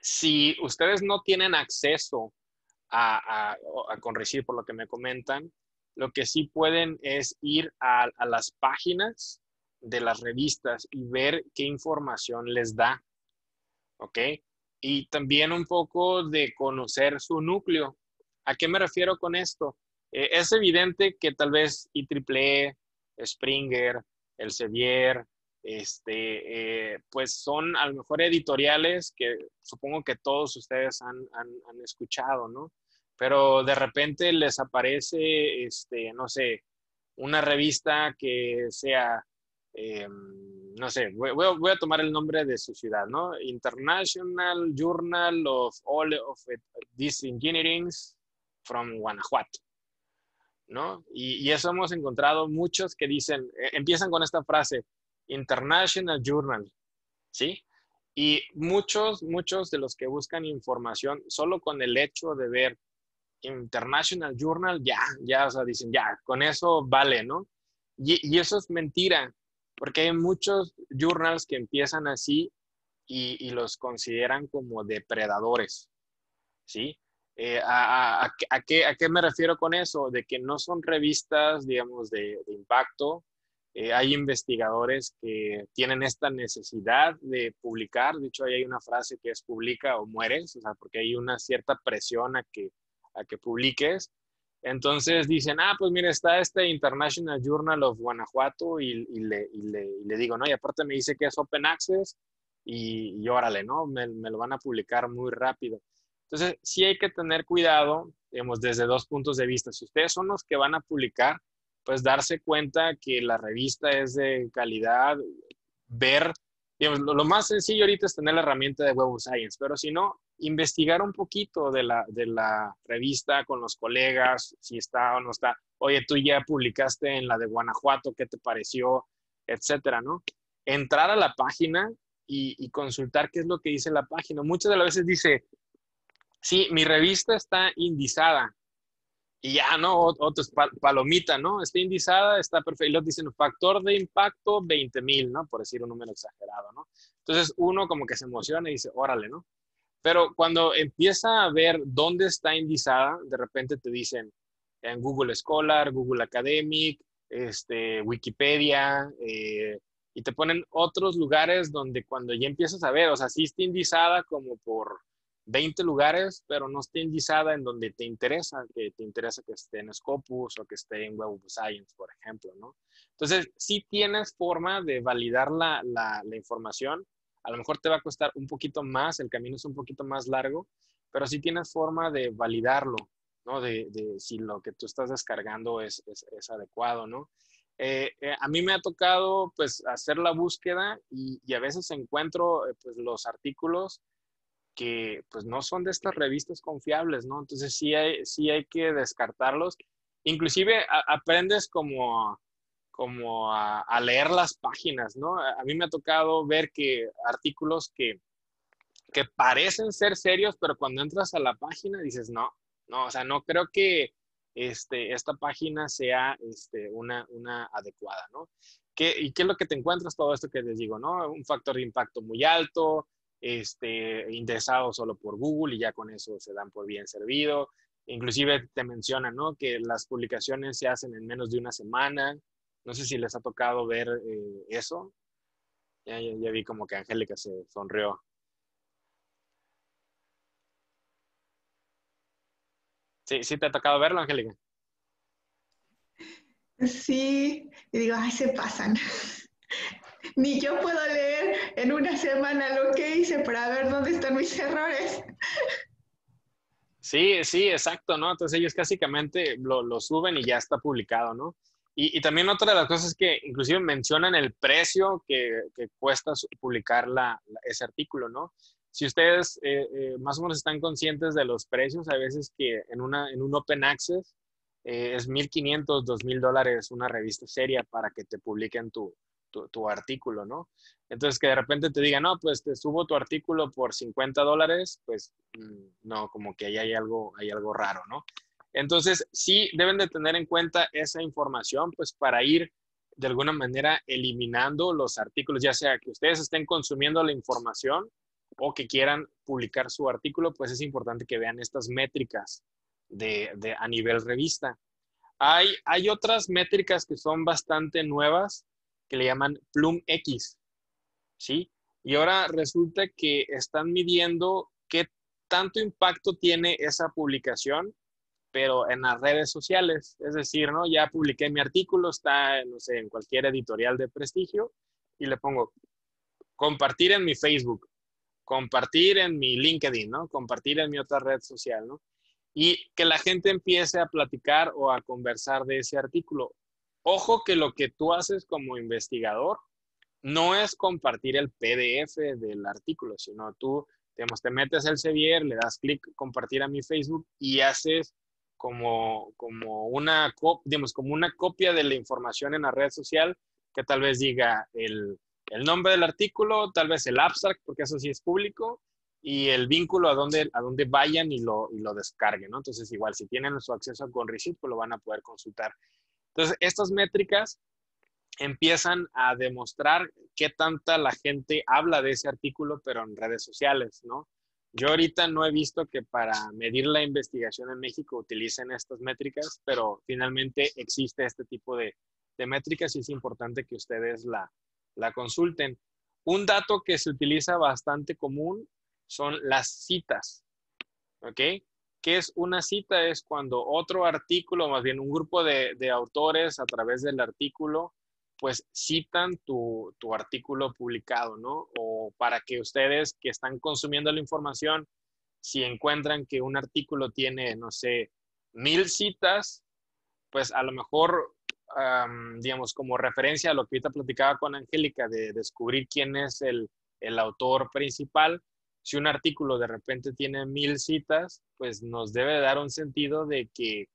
si ustedes no tienen acceso a, a, a por lo que me comentan, lo que sí pueden es ir a, las páginas de las revistas y ver qué información les da. ¿Ok? Y también un poco de conocer su núcleo. ¿A qué me refiero con esto? Eh, es evidente que tal vez IEEE, Springer, el Sevier, este, eh, pues son a lo mejor editoriales que supongo que todos ustedes han, escuchado, ¿no? Pero de repente les aparece, este, no sé, una revista que sea, eh, no sé, voy, a tomar el nombre de su ciudad, ¿no? International Journal of All of These Engineerings from Guanajuato, ¿no? Y, eso hemos encontrado muchos que dicen, empiezan con esta frase, International Journal, ¿sí? Y muchos, muchos de los que buscan información, solo con el hecho de ver International Journal, ya, ya, o sea, dicen, ya, con eso vale, ¿no? Y, eso es mentira, porque hay muchos journals que empiezan así y, los consideran como depredadores, ¿sí? Eh, a, qué, ¿A qué me refiero con eso? De que no son revistas, digamos, de impacto, eh, hay investigadores que tienen esta necesidad de publicar. De hecho, ahí hay una frase que es publica o mueres, o sea, porque hay una cierta presión a que, a que publiques. Entonces dicen, ah, pues mira, está este International Journal of Guanajuato y, le, le, digo, ¿no? Y aparte me dice que es Open Access y, órale, ¿no? Me, lo van a publicar muy rápido. Entonces, sí hay que tener cuidado, digamos, desde dos puntos de vista. Si ustedes son los que van a publicar, pues darse cuenta que la revista es de calidad, ver, digamos, lo, más sencillo ahorita es tener la herramienta de Web of Science, pero si no, investigar un poquito de la, de la revista con los colegas, si está o no está. Oye, tú ya publicaste en la de Guanajuato, ¿qué te pareció? Etcétera, ¿no? Entrar a la página y, y consultar qué es lo que dice la página. Muchas de las veces dice, sí, mi revista está indizada, y ya, ¿no? Otro es palomita, ¿no? Está indizada, está perfecto. Y los dicen factor de impacto 20 mil, ¿no? Por decir un número exagerado, ¿no? Entonces uno como que se emociona y dice, órale, ¿no? Pero cuando empieza a ver dónde está indizada, de repente te dicen en Google Scholar, Google Academic, este, Wikipedia, eh, y te ponen otros lugares donde cuando ya empiezas a ver, o sea, sí está indizada como por 20 lugares, pero no esté indizada en donde te interesa, que te interesa que esté en Scopus o que esté en Web of Science, por ejemplo, ¿no? Entonces, si tienes forma de validar la, la, información, a lo mejor te va a costar un poquito más, el camino es un poquito más largo, pero sí tienes forma de validarlo, ¿no? De, de si lo que tú estás descargando es, es, adecuado, ¿no? Eh, eh, a mí me ha tocado, pues, hacer la búsqueda y, y a veces encuentro, eh, pues, los artículos que pues no son de estas revistas confiables, ¿no? Entonces sí hay, sí hay que descartarlos. Inclusive aprendes como, como a, leer las páginas, ¿no? A, mí me ha tocado ver que artículos que, que parecen ser serios, pero cuando entras a la página dices, no, no, o sea, no creo que este, esta página sea este, una, una adecuada, ¿no? ¿Qué, ¿Y qué es lo que te encuentras todo esto que les digo, no? Un factor de impacto muy alto, este, indexado solo por Google y ya con eso se dan por bien servido. Inclusive te mencionan, ¿no? Que las publicaciones se hacen en menos de una semana. No sé si les ha tocado ver eh, eso. Ya, ya, vi como que Angélica se sonrió. Sí, sí te ha tocado verlo, Angélica. Sí, y digo, ay, se pasan. Ni yo puedo leer en una semana lo que hice para ver dónde están mis errores. Sí, sí, exacto, ¿no? Entonces ellos básicamente lo, lo suben y ya está publicado, ¿no? Y, y, también otra de las cosas que inclusive mencionan el precio que, que cuesta publicar la, ese artículo, ¿no? Si ustedes eh, eh, más o menos están conscientes de los precios, a veces que en, una, en un open access eh, es 1.500, 2.000 dólares una revista seria para que te publiquen tu, tu, artículo, ¿no? Entonces que de repente te digan, no, pues te subo tu artículo por 50 dólares, pues mm, no, como que ahí hay algo, hay algo raro, ¿no? Entonces sí deben de tener en cuenta esa información, pues para ir de alguna manera eliminando los artículos, ya sea que ustedes estén consumiendo la información o que quieran publicar su artículo, pues es importante que vean estas métricas de, de a nivel revista. Hay, hay otras métricas que son bastante nuevas que le llaman Plum X, ¿sí? Y ahora resulta que están midiendo qué tanto impacto tiene esa publicación, pero en las redes sociales. Es decir, ¿no? Ya publiqué mi artículo, está, no sé, en cualquier editorial de prestigio y le pongo compartir en mi Facebook, compartir en mi LinkedIn, ¿no? Compartir en mi otra red social, ¿no? Y que la gente empiece a platicar o a conversar de ese artículo Ojo que lo que tú haces como investigador no es compartir el PDF del artículo, sino tú, digamos, te metes el Sevier, le das clic compartir a mi Facebook y haces como, como, una, digamos, como una copia de la información en la red social que tal vez diga el, nombre del artículo, tal vez el abstract, porque eso sí es público, y el vínculo a donde, a donde vayan y lo, y lo descarguen, ¿no? Entonces, igual, si tienen su acceso con Receipt, pues lo van a poder consultar. Entonces, estas métricas empiezan a demostrar qué tanta la gente habla de ese artículo, pero en redes sociales, ¿no? Yo ahorita no he visto que para medir la investigación en México utilicen estas métricas, pero finalmente existe este tipo de, métricas y es importante que ustedes la, la consulten. Un dato que se utiliza bastante común son las citas. ¿Ok? ¿Qué es una cita? Es cuando otro artículo, más bien un grupo de, autores a través del artículo, pues citan tu, tu, artículo publicado, ¿no? O para que ustedes que están consumiendo la información, si encuentran que un artículo tiene, no sé, mil citas, pues a lo mejor, digamos, como referencia a lo que ahorita platicaba con Angélica de descubrir quién es el, el autor principal, si un artículo de repente tiene mil citas, pues nos debe dar un sentido de que,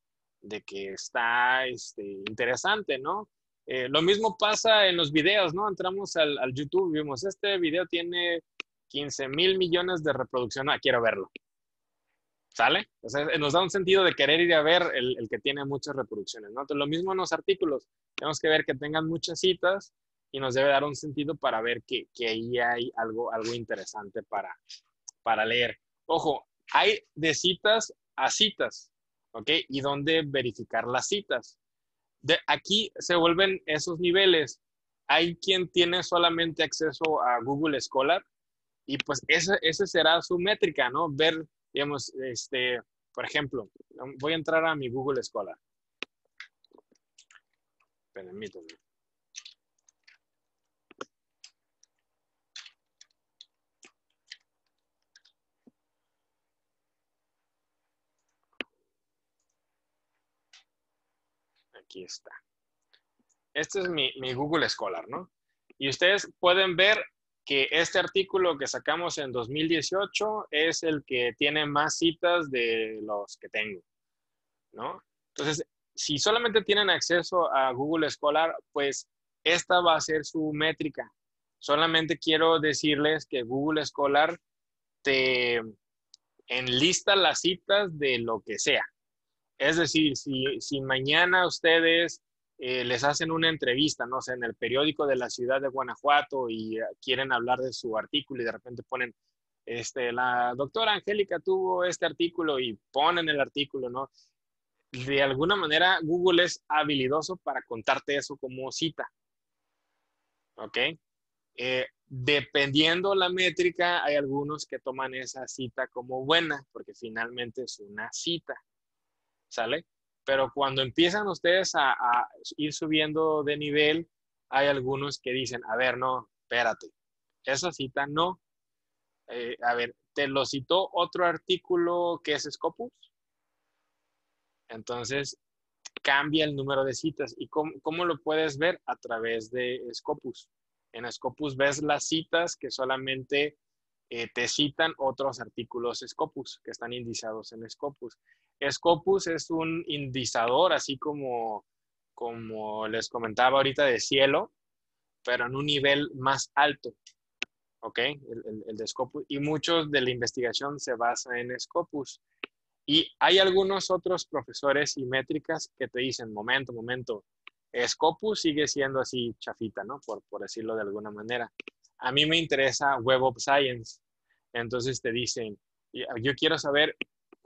de que está este, interesante, ¿no? Eh, lo mismo pasa en los videos, ¿no? Entramos al, al YouTube, vimos, este video tiene 15 mil millones de reproducción, ah, quiero verlo. ¿Sale? O sea, nos da un sentido de querer ir a ver el, que tiene muchas reproducciones, ¿no? Entonces, lo mismo en los artículos, tenemos que ver que tengan muchas citas y nos debe dar un sentido para ver que, que ahí hay algo, algo interesante para, para leer. Ojo, hay de citas a citas, ¿ok? Y dónde verificar las citas. De aquí se vuelven esos niveles. Hay quien tiene solamente acceso a Google Scholar y pues esa ese será su métrica, ¿no? Ver, digamos, este, por ejemplo, voy a entrar a mi Google Scholar. Permítanme. Aquí está. Este es mi, Google Scholar, ¿no? Y ustedes pueden ver que este artículo que sacamos en 2018 es el que tiene más citas de los que tengo, ¿no? Entonces, si solamente tienen acceso a Google Scholar, pues esta va a ser su métrica. Solamente quiero decirles que Google Scholar te enlista las citas de lo que sea. Es decir, si, mañana ustedes eh, les hacen una entrevista, no sé, en el periódico de la ciudad de Guanajuato y eh, quieren hablar de su artículo y de repente ponen, este, la doctora Angélica tuvo este artículo y ponen el artículo, ¿no? De alguna manera, Google es habilidoso para contarte eso como cita. ¿Ok? Eh, dependiendo la métrica, hay algunos que toman esa cita como buena, porque finalmente es una cita. ¿Sale? Pero cuando empiezan ustedes a, ir subiendo de nivel, hay algunos que dicen, a ver, no, espérate, esa cita no. Eh, a ver, te lo citó otro artículo que es Scopus. Entonces, cambia el número de citas. ¿Y cómo, cómo, lo puedes ver? A través de Scopus. En Scopus ves las citas que solamente eh, te citan otros artículos Scopus que están indizados en Scopus. Scopus es un indizador, así como, como les comentaba ahorita de cielo, pero en un nivel más alto. ¿Ok? El, de Scopus. Y muchos de la investigación se basa en Scopus. Y hay algunos otros profesores y métricas que te dicen, momento, momento, Scopus sigue siendo así chafita, ¿no? Por, por decirlo de alguna manera. A mí me interesa Web of Science. Entonces te dicen, yo quiero saber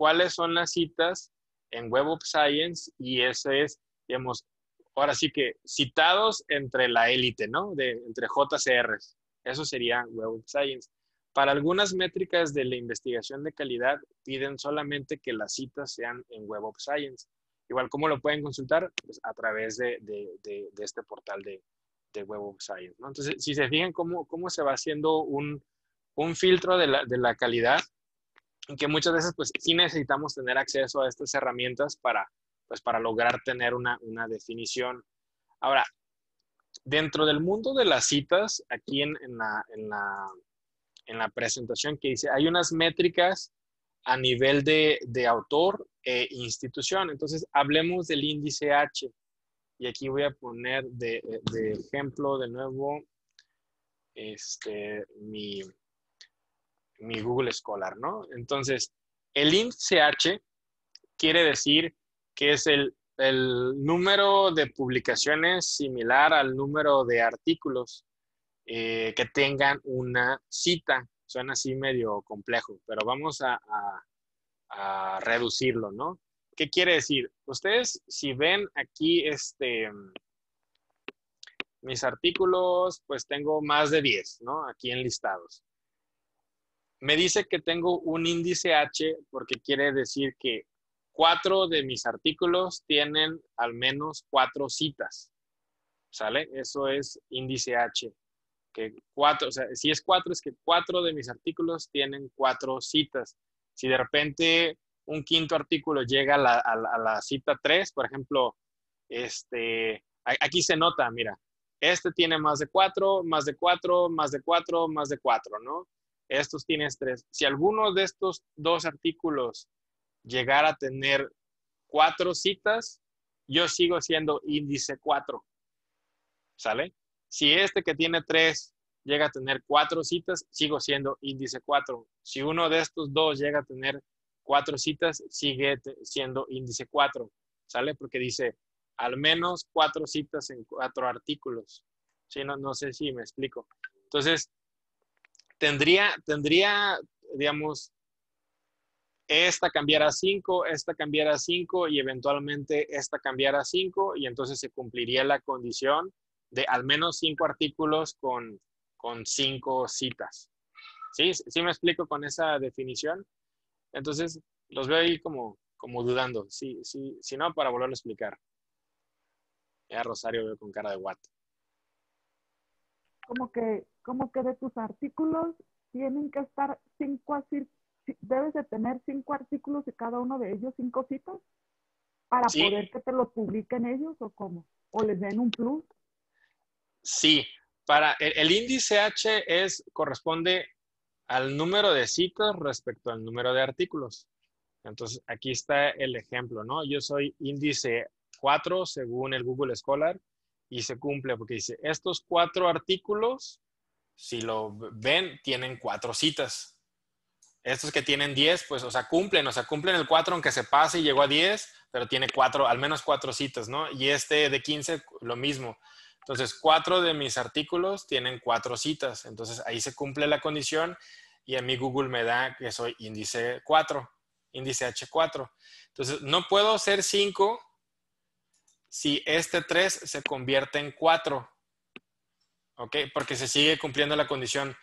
cuáles son las citas en Web of Science y ese es, digamos, ahora sí que citados entre la élite, ¿no? De, entre JCRs. Eso sería Web of Science. Para algunas métricas de la investigación de calidad piden solamente que las citas sean en Web of Science. Igual, ¿cómo lo pueden consultar? Pues a través de, de, de, este portal de, Web of Science. ¿no? Entonces, si se fijan cómo, cómo se va haciendo un, un filtro de la, de la calidad, que muchas veces pues sí necesitamos tener acceso a estas herramientas para, pues, para lograr tener una, definición. Ahora, dentro del mundo de las citas, aquí en, la, en, la, en la presentación que dice, hay unas métricas a nivel de, de, autor e institución. Entonces, hablemos del índice H. Y aquí voy a poner de, de ejemplo de nuevo este, mi, mi Google Scholar, ¿no? Entonces, el índice H quiere decir que es el, número de publicaciones similar al número de artículos eh, que tengan una cita. Suena así medio complejo, pero vamos a, a, reducirlo, ¿no? ¿Qué quiere decir? Ustedes, si ven aquí este, mis artículos, pues tengo más de 10, ¿no? Aquí enlistados me dice que tengo un índice H porque quiere decir que cuatro de mis artículos tienen al menos cuatro citas. ¿Sale? Eso es índice H. Que cuatro, o sea, si es cuatro, es que cuatro de mis artículos tienen cuatro citas. Si de repente un quinto artículo llega a la, cita tres, por ejemplo, este, aquí se nota, mira, este tiene más de cuatro, más de cuatro, más de cuatro, más de cuatro, ¿no? Estos tienes tres. Si alguno de estos dos artículos llegara a tener cuatro citas, yo sigo siendo índice cuatro. ¿Sale? Si este que tiene tres llega a tener cuatro citas, sigo siendo índice cuatro. Si uno de estos dos llega a tener cuatro citas, sigue siendo índice cuatro. ¿Sale? Porque dice al menos cuatro citas en cuatro artículos. Sí, no, no sé si me explico. Entonces, tendría, tendría, digamos, esta cambiar a 5, esta cambiar a 5 y eventualmente esta cambiar a 5 y entonces se cumpliría la condición de al menos 5 artículos con, con 5 citas. ¿Sí? ¿Sí me explico con esa definición? Entonces, los veo ahí como, como dudando. Sí, sí, si no, para volverlo a explicar. Ya Rosario veo con cara de what. Como que como que de tus artículos tienen que estar cinco así, debes de tener cinco artículos y cada uno de ellos cinco citas para poder que te lo publiquen ellos o cómo, o les den un plus. Sí, para el, índice H es corresponde al número de citas respecto al número de artículos. Entonces, aquí está el ejemplo, ¿no? Yo soy índice 4 según el Google Scholar y se cumple porque dice, estos cuatro artículos si lo ven, tienen cuatro citas. Estos que tienen 10, pues, o sea, cumplen, o sea, cumplen el 4 aunque se pase y llegó a 10, pero tiene cuatro, al menos cuatro citas, ¿no? Y este de 15, lo mismo. Entonces, cuatro de mis artículos tienen cuatro citas. Entonces, ahí se cumple la condición y a mí Google me da que soy índice 4, índice H4. Entonces, no puedo ser 5 si este 3 se convierte en 4. ¿ok? Porque se sigue cumpliendo la condición.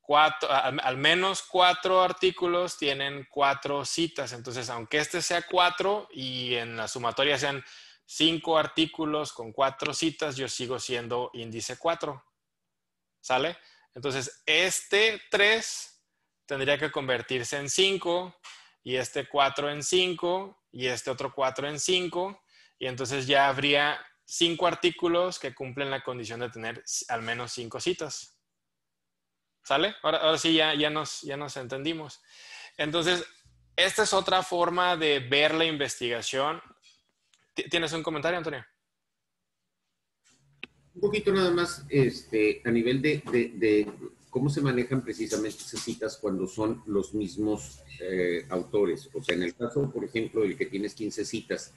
Cuatro, al, menos cuatro artículos tienen cuatro citas. Entonces, aunque este sea cuatro y en la sumatoria sean cinco artículos con cuatro citas, yo sigo siendo índice cuatro. ¿Sale? Entonces, este tres tendría que convertirse en cinco y este cuatro en cinco y este otro cuatro en cinco. Y entonces ya habría cinco artículos que cumplen la condición de tener al menos cinco citas. ¿Sale? Ahora, sí, ya, ya, nos, ya nos entendimos. Entonces, esta es otra forma de ver la investigación. ¿Tienes un comentario, Antonio? Un poquito nada más este, a nivel de, de, cómo se manejan precisamente esas citas cuando son los mismos eh, autores. O sea, en el caso, por ejemplo, del que tienes 15 citas,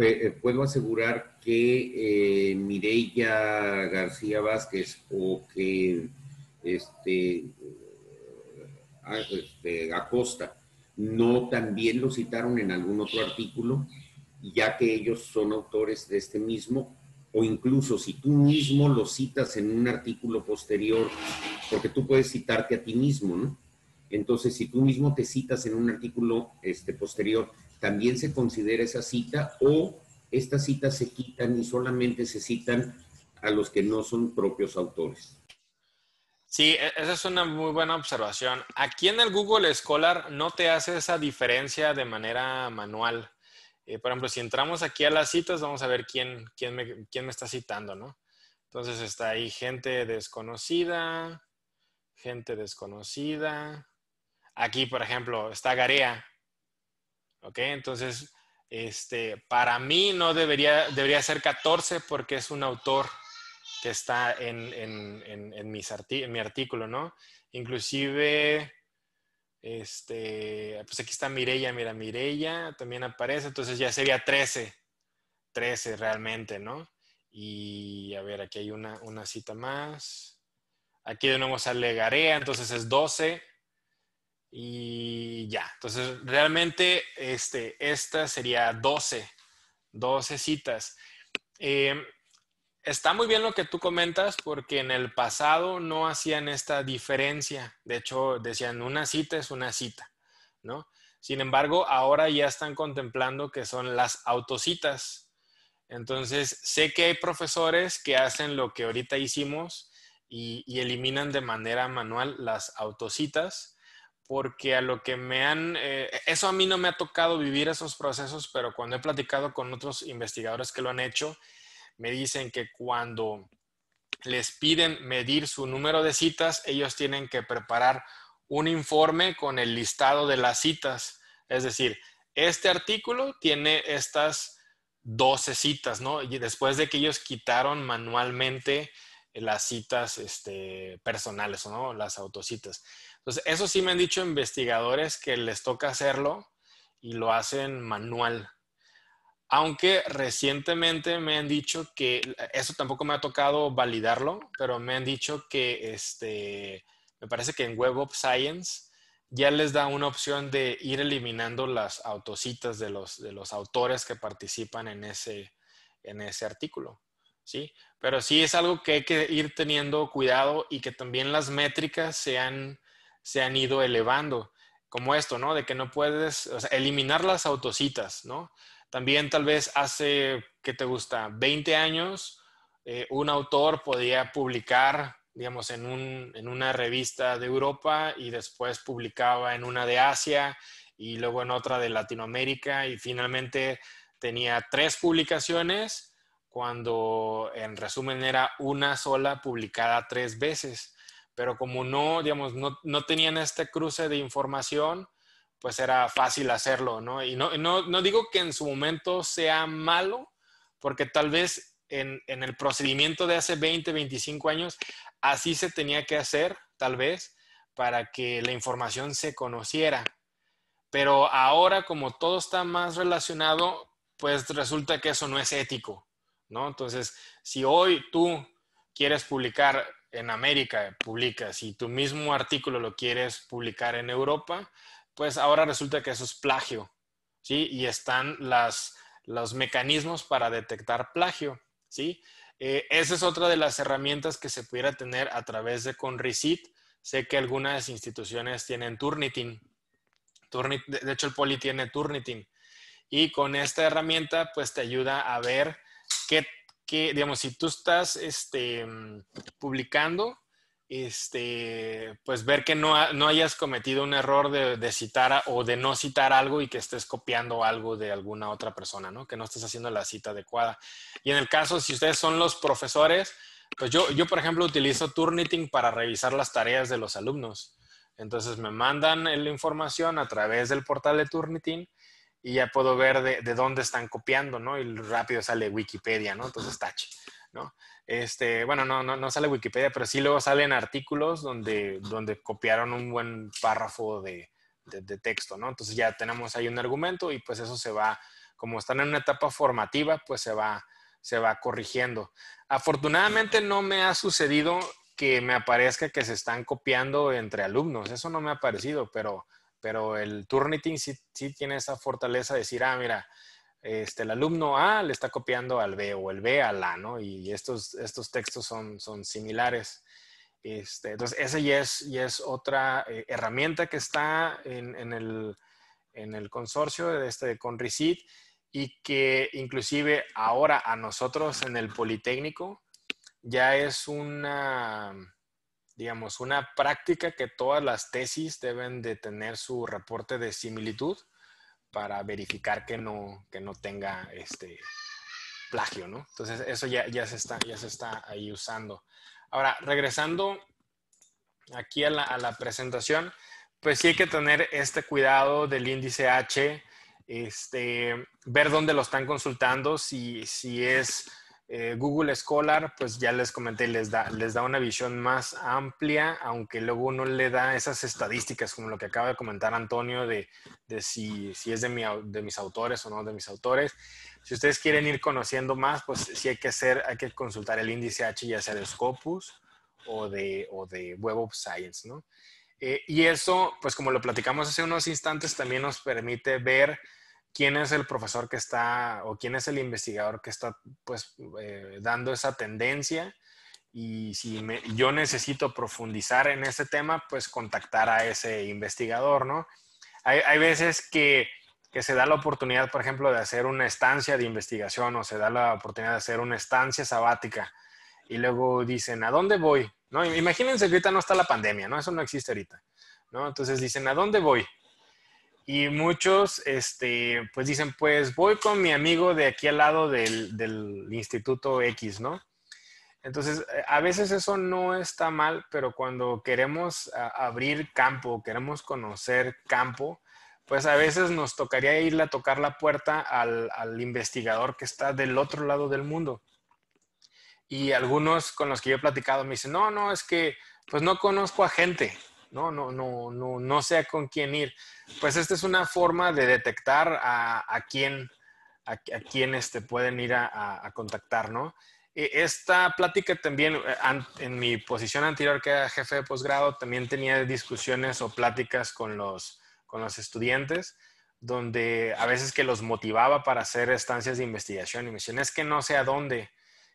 eh, puedo asegurar que eh, Mireya García Vázquez o que este, este, Acosta no también lo citaron en algún otro artículo, ya que ellos son autores de este mismo, o incluso si tú mismo lo citas en un artículo posterior, porque tú puedes citarte a ti mismo, ¿no? Entonces, si tú mismo te citas en un artículo este, posterior, también se considera esa cita o estas citas se quitan y solamente se citan a los que no son propios autores. Sí, e, esa es una muy buena observación. Aquí en el Google Scholar no te hace esa diferencia de manera manual. Eh, por ejemplo, si entramos aquí a las citas, vamos a ver quién, quién, me, quién me está citando, ¿no? Entonces está ahí gente desconocida, gente desconocida. Aquí, por ejemplo, está Garea. ¿Ok? Entonces, este, para mí no debería, debería ser 14 porque es un autor que está en, en, en, mis en mi artículo, ¿no? Inclusive, este, pues aquí está Mireya, mira, Mireya también aparece, entonces ya sería 13, 13 realmente, ¿no? Y a ver, aquí hay una, una cita más. Aquí de nuevo sale Garea, entonces es 12. Y ya, entonces realmente este, esta sería 12, 12 citas. Eh, está muy bien lo que tú comentas porque en el pasado no hacían esta diferencia. De hecho, decían una cita es una cita, ¿no? Sin embargo, ahora ya están contemplando que son las autocitas. Entonces, sé que hay profesores que hacen lo que ahorita hicimos y, y eliminan de manera manual las autocitas porque a lo que me han, eh, eso a mí no me ha tocado vivir esos procesos, pero cuando he platicado con otros investigadores que lo han hecho, me dicen que cuando les piden medir su número de citas, ellos tienen que preparar un informe con el listado de las citas. Es decir, este artículo tiene estas 12 citas, ¿no? Y después de que ellos quitaron manualmente las citas este, personales, ¿no? Las autocitas. Entonces, eso sí me han dicho investigadores que les toca hacerlo y lo hacen manual. Aunque recientemente me han dicho que, eso tampoco me ha tocado validarlo, pero me han dicho que, este, me parece que en Web of Science ya les da una opción de ir eliminando las autocitas de los, de los autores que participan en ese, en ese artículo. ¿sí? Pero sí es algo que hay que ir teniendo cuidado y que también las métricas sean se han ido elevando, como esto, ¿no? De que no puedes eliminar las autocitas, ¿no? También tal vez hace, ¿qué te gusta? 20 años, eh, un autor podía publicar, digamos, en, un, en una revista de Europa y después publicaba en una de Asia y luego en otra de Latinoamérica y finalmente tenía tres publicaciones cuando en resumen era una sola publicada tres veces pero como no, digamos, no, no tenían este cruce de información, pues era fácil hacerlo, ¿no? Y no, no, no, digo que en su momento sea malo, porque tal vez en, en, el procedimiento de hace 20, 25 años, así se tenía que hacer, tal vez, para que la información se conociera. Pero ahora, como todo está más relacionado, pues resulta que eso no es ético, ¿no? Entonces, si hoy tú quieres publicar en América publicas y tu mismo artículo lo quieres publicar en Europa, pues ahora resulta que eso es plagio, ¿sí? Y están las, los mecanismos para detectar plagio, ¿sí? Eh, esa es otra de las herramientas que se pudiera tener a través de Conrecit. Sé que algunas instituciones tienen Turnitin. de hecho, el Poli tiene Turnitin. Y con esta herramienta, pues te ayuda a ver qué que, digamos, si tú estás este, publicando, este, pues ver que no, no hayas cometido un error de, citar o de no citar algo y que estés copiando algo de alguna otra persona, ¿no? Que no estés haciendo la cita adecuada. Y en el caso, si ustedes son los profesores, pues yo, yo por ejemplo, utilizo Turnitin para revisar las tareas de los alumnos. Entonces me mandan la información a través del portal de Turnitin y ya puedo ver de, de, dónde están copiando, ¿no? Y rápido sale Wikipedia, ¿no? Entonces, tache, ¿no? Este, bueno, no, no, no sale Wikipedia, pero sí luego salen artículos donde, donde copiaron un buen párrafo de, de, texto, ¿no? Entonces ya tenemos ahí un argumento y pues eso se va, como están en una etapa formativa, pues se va, se va corrigiendo. Afortunadamente no me ha sucedido que me aparezca que se están copiando entre alumnos, eso no me ha parecido, pero pero el Turnitin sí, tiene esa fortaleza de decir, ah, mira, este, el alumno A le está copiando al B o el B al A, ¿no? Y estos, estos textos son, son similares. Este, entonces, esa ya es, ya es otra eh, herramienta que está en, en, el, en, el, consorcio este, con RICIT y que inclusive ahora a nosotros en el Politécnico ya es una, digamos, una práctica que todas las tesis deben de tener su reporte de similitud para verificar que no, que no tenga este plagio, ¿no? Entonces, eso ya, ya, se está, ya se está ahí usando. Ahora, regresando aquí a la, presentación, pues sí hay que tener este cuidado del índice H, este, ver dónde lo están consultando, si, si es eh, Google Scholar, pues ya les comenté, les da, les da una visión más amplia, aunque luego uno le da esas estadísticas, como lo que acaba de comentar Antonio, de, de si, si, es de, mi, de mis autores o no de mis autores. Si ustedes quieren ir conociendo más, pues sí hay que hacer, hay que consultar el índice H, ya sea Scopus o de, o de Web of Science, ¿no? Eh, y eso, pues como lo platicamos hace unos instantes, también nos permite ver quién es el profesor que está o quién es el investigador que está pues eh, dando esa tendencia y si yo necesito profundizar en ese tema, pues contactar a ese investigador, ¿no? Hay, hay veces que, que, se da la oportunidad, por ejemplo, de hacer una estancia de investigación o se da la oportunidad de hacer una estancia sabática y luego dicen, ¿a dónde voy? ¿No? Imagínense que ahorita no está la pandemia, ¿no? Eso no existe ahorita, ¿no? Entonces dicen, ¿a dónde voy? Y muchos, este, pues dicen, pues voy con mi amigo de aquí al lado del, del Instituto X, ¿no? Entonces, a veces eso no está mal, pero cuando queremos abrir campo, queremos conocer campo, pues a veces nos tocaría irle a tocar la puerta al, al investigador que está del otro lado del mundo. Y algunos con los que yo he platicado me dicen, no, no, es que pues no conozco a gente, no, no, no, no, no sé con quién ir. Pues esta es una forma de detectar a, a quién, a, quién este, pueden ir a, a, contactar, ¿no? E, esta plática también, eh, en mi posición anterior que era jefe de posgrado, también tenía discusiones o pláticas con los, con los estudiantes, donde a veces que los motivaba para hacer estancias de investigación y me decían, es que no sé a dónde,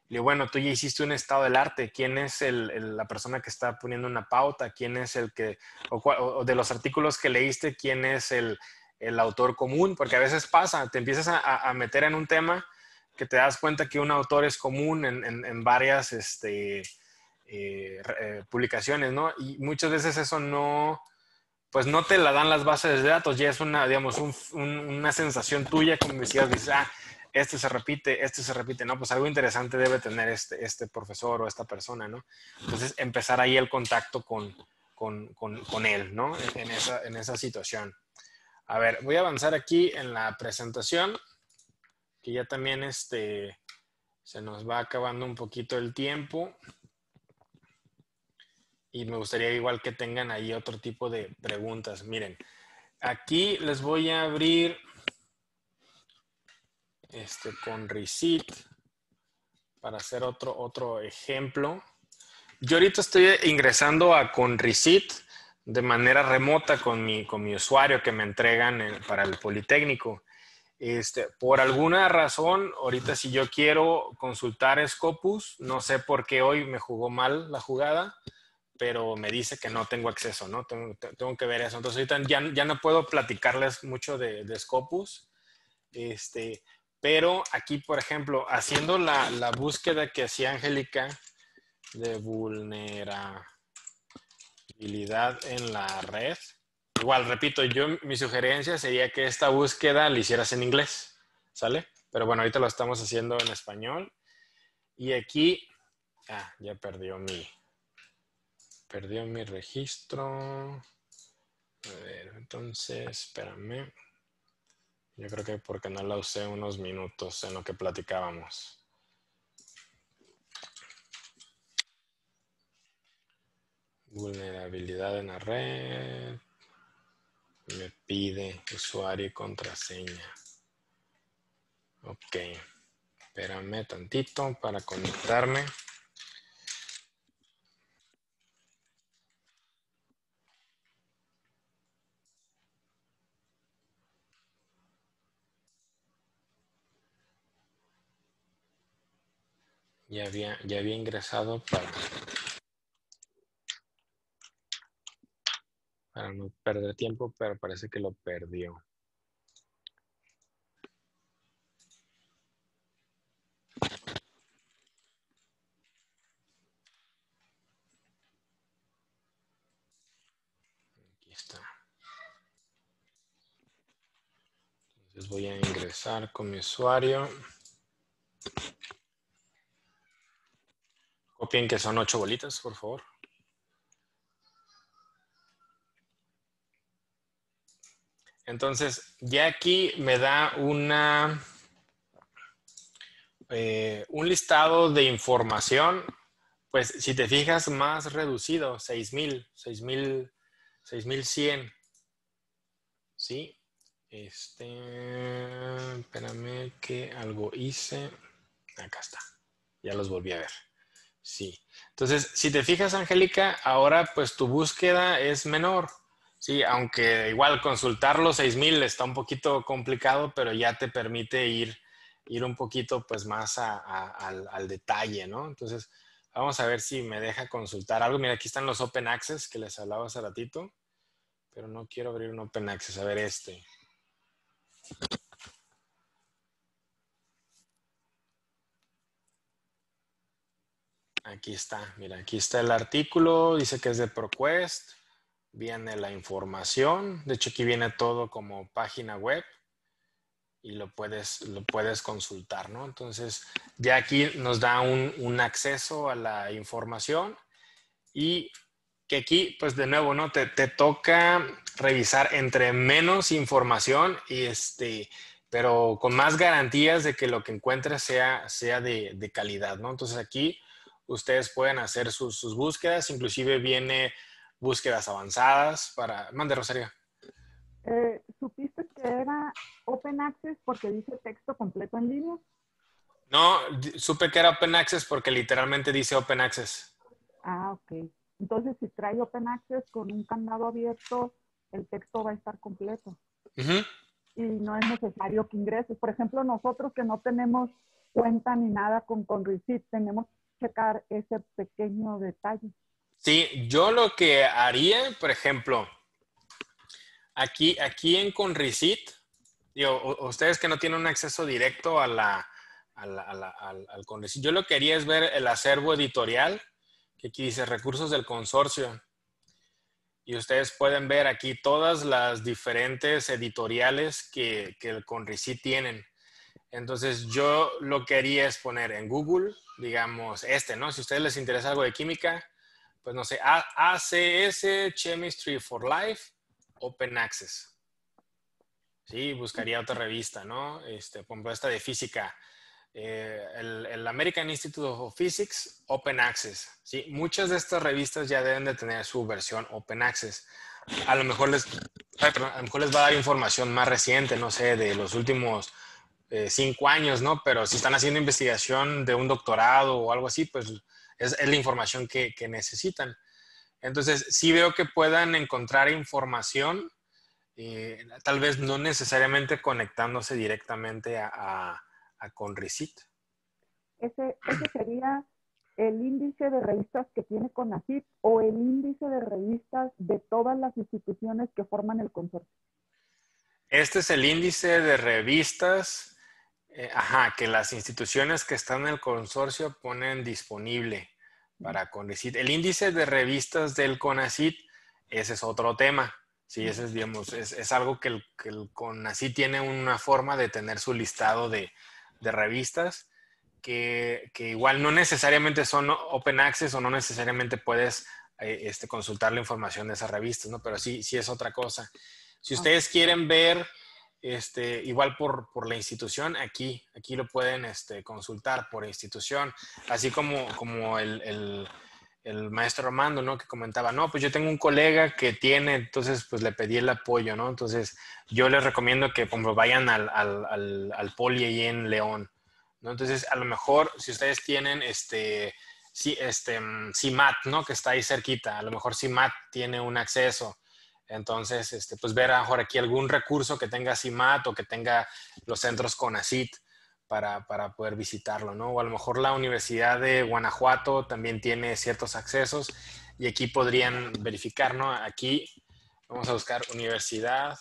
y bueno, tú ya hiciste un estado del arte, ¿quién es el, la persona que está poniendo una pauta? ¿Quién es el que, o, de los artículos que leíste, quién es el, el, autor común? Porque a veces pasa, te empiezas a, meter en un tema que te das cuenta que un autor es común en, en, en varias este, eh, eh, publicaciones, ¿no? Y muchas veces eso no, pues no te la dan las bases de datos, ya es una, digamos, un, una sensación tuya como decías, dices, ah, este se repite, este se repite, ¿no? Pues algo interesante debe tener este, este profesor o esta persona, ¿no? Entonces, empezar ahí el contacto con, con, con, él, ¿no? En esa, en esa situación. A ver, voy a avanzar aquí en la presentación, que ya también este, se nos va acabando un poquito el tiempo. Y me gustaría igual que tengan ahí otro tipo de preguntas. Miren, aquí les voy a abrir este, con Receipt para hacer otro, otro ejemplo. Yo ahorita estoy ingresando a con Receipt de manera remota con mi, con mi usuario que me entregan para el Politécnico. Este, por alguna razón, ahorita si yo quiero consultar Scopus, no sé por qué hoy me jugó mal la jugada, pero me dice que no tengo acceso, ¿no? Tengo, tengo que ver eso. Entonces ahorita ya, ya no puedo platicarles mucho de, de Scopus. Este, pero aquí, por ejemplo, haciendo la, la búsqueda que hacía Angélica de vulnerabilidad en la red, igual, repito, yo mi sugerencia sería que esta búsqueda la hicieras en inglés, ¿sale? Pero bueno, ahorita lo estamos haciendo en español. Y aquí, ah, ya perdió mi, perdió mi registro. A ver, entonces, espérame. Yo creo que porque no la usé unos minutos en lo que platicábamos. Vulnerabilidad en la red. Me pide usuario y contraseña. Ok. Espérame tantito para conectarme. Ya había, ya había ingresado para, para no perder tiempo, pero parece que lo perdió. Aquí está. Les voy a ingresar con mi usuario. Copien que son ocho bolitas, por favor. Entonces, ya aquí me da una, eh, un listado de información, pues si te fijas, más reducido, 6000, 6000, 6100. ¿Sí? Este, espérame que algo hice. Acá está. Ya los volví a ver. Sí. Entonces, si te fijas, Angélica, ahora pues tu búsqueda es menor. Sí, aunque igual consultar los 6000 está un poquito complicado, pero ya te permite ir, ir un poquito pues más al, al, detalle, ¿no? Entonces, vamos a ver si me deja consultar algo. Mira, aquí están los Open Access que les hablaba hace ratito, pero no quiero abrir un Open Access. A ver este. Aquí está, mira, aquí está el artículo, dice que es de ProQuest viene la información. De hecho, aquí viene todo como página web y lo puedes, lo puedes consultar, ¿no? Entonces, ya aquí nos da un, acceso a la información y que aquí, pues de nuevo, ¿no? Te, toca revisar entre menos información y este, pero con más garantías de que lo que encuentres sea, sea de, calidad, ¿no? Entonces aquí ustedes pueden hacer sus, sus búsquedas, inclusive viene búsquedas avanzadas para... Mande, Rosario. Eh, ¿Supiste que era Open Access porque dice texto completo en línea? No, supe que era Open Access porque literalmente dice Open Access. Ah, ok. Entonces, si trae Open Access con un candado abierto, el texto va a estar completo. Y no es necesario que ingreses. Por ejemplo, nosotros que no tenemos cuenta ni nada con Conrecit, tenemos que checar ese pequeño detalle. Sí, yo lo que haría, por ejemplo, aquí, aquí en Conrecit, digo, ustedes que no tienen un acceso directo a la, al, al Conrecit, yo lo que haría es ver el acervo editorial, que aquí dice recursos del consorcio. Y ustedes pueden ver aquí todas las diferentes editoriales que, que el Conrecit tienen. Entonces yo lo que haría es poner en Google, digamos, este, ¿no? Si a ustedes les interesa algo de química, pues no sé, ACS Chemistry for Life Open Access. Sí, buscaría otra revista, ¿no? Este, por ejemplo, esta de física. Eh, el, American Institute of Physics Open Access. ¿sí? Muchas de estas revistas ya deben de tener su versión Open Access. A lo mejor les, a lo mejor les va a dar información más reciente, no sé, de los últimos eh, cinco años, ¿no? Pero si están haciendo investigación de un doctorado o algo así, pues es, la información que, necesitan. Entonces, sí veo que puedan encontrar información, eh, tal vez no necesariamente conectándose directamente a, a, a. Ese, ese sería el índice de revistas que tiene CONACIT o el índice de revistas de todas las instituciones que forman el consorcio. Este es el índice de revistas eh, ajá, que las instituciones que están en el consorcio ponen disponible para CONACIT. El índice de revistas del CONACIT, ese es otro tema. Sí, ese es, digamos, es, algo que el, que el, CONACIT tiene una forma de tener su listado de, revistas que, igual no necesariamente son open access o no necesariamente puedes eh, este, consultar la información de esas revistas, ¿no? Pero sí, sí es otra cosa. Si ustedes quieren ver este, igual por, por, la institución, aquí, aquí lo pueden este, consultar por institución, así como, como el, el, el, maestro Armando, ¿no? Que comentaba, no, pues yo tengo un colega que tiene, entonces pues le pedí el apoyo, ¿no? Entonces yo les recomiendo que vayan al, al, al, poli ahí en León, ¿no? Entonces a lo mejor si ustedes tienen este, sí, este, CIMAT, ¿no? Que está ahí cerquita, a lo mejor CIMAT tiene un acceso entonces, este, pues ver a mejor aquí algún recurso que tenga CIMAT o que tenga los centros CONACIT para, para poder visitarlo, ¿no? O a lo mejor la Universidad de Guanajuato también tiene ciertos accesos y aquí podrían verificar, ¿no? Aquí vamos a buscar universidad.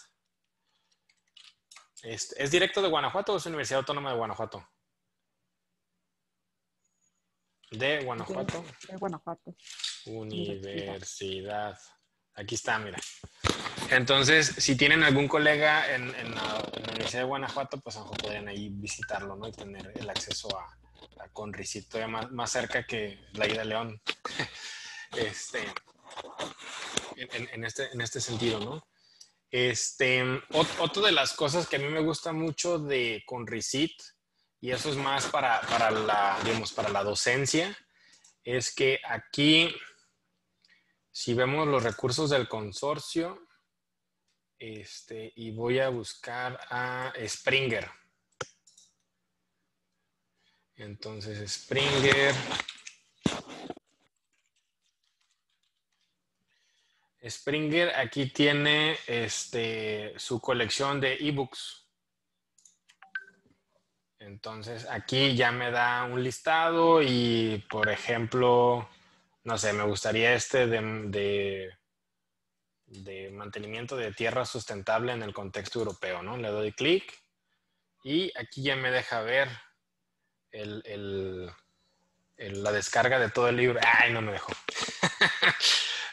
Este, ¿Es directo de Guanajuato o es Universidad Autónoma de Guanajuato? De Guanajuato. De Guanajuato. Universidad Aquí está, mira. Entonces, si tienen algún colega en, la, Universidad de Guanajuato, pues a lo mejor podrían ahí visitarlo, ¿no? Y tener el acceso a, a Conricito más, más cerca que la ida León. este, en, este, en este sentido, ¿no? Este, otra de las cosas que a mí me gusta mucho de Conricit, y eso es más para, para, la, digamos, para la docencia, es que aquí, si vemos los recursos del consorcio, este, y voy a buscar a Springer. Entonces, Springer. Springer aquí tiene este, su colección de ebooks. Entonces aquí ya me da un listado y, por ejemplo, no sé, me gustaría este de, de, mantenimiento de tierra sustentable en el contexto europeo, ¿no? Le doy clic y aquí ya me deja ver la descarga de todo el libro. Ay, no me dejó.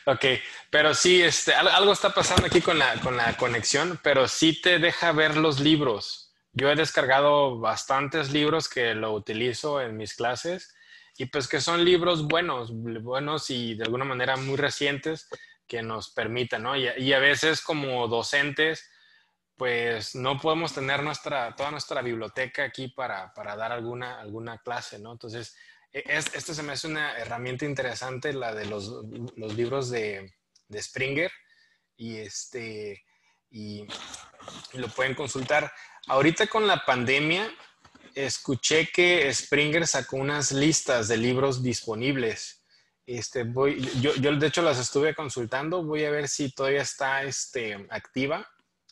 Ok, pero sí, este, algo está pasando aquí con la, con la conexión, pero sí te deja ver los libros. Yo he descargado bastantes libros que lo utilizo en mis clases y pues que son libros buenos, buenos y de alguna manera muy recientes que nos permitan, ¿no? Y, y a veces como docentes, pues no podemos tener nuestra, toda nuestra biblioteca aquí para, para dar alguna, alguna clase, ¿no? Entonces, e, esto se me hace una herramienta interesante, la de los, libros de, Springer, y, este, y, lo pueden consultar. Ahorita con la pandemia, escuché que Springer sacó unas listas de libros disponibles. Este, voy, yo, yo, de hecho las estuve consultando, voy a ver si todavía está este, activa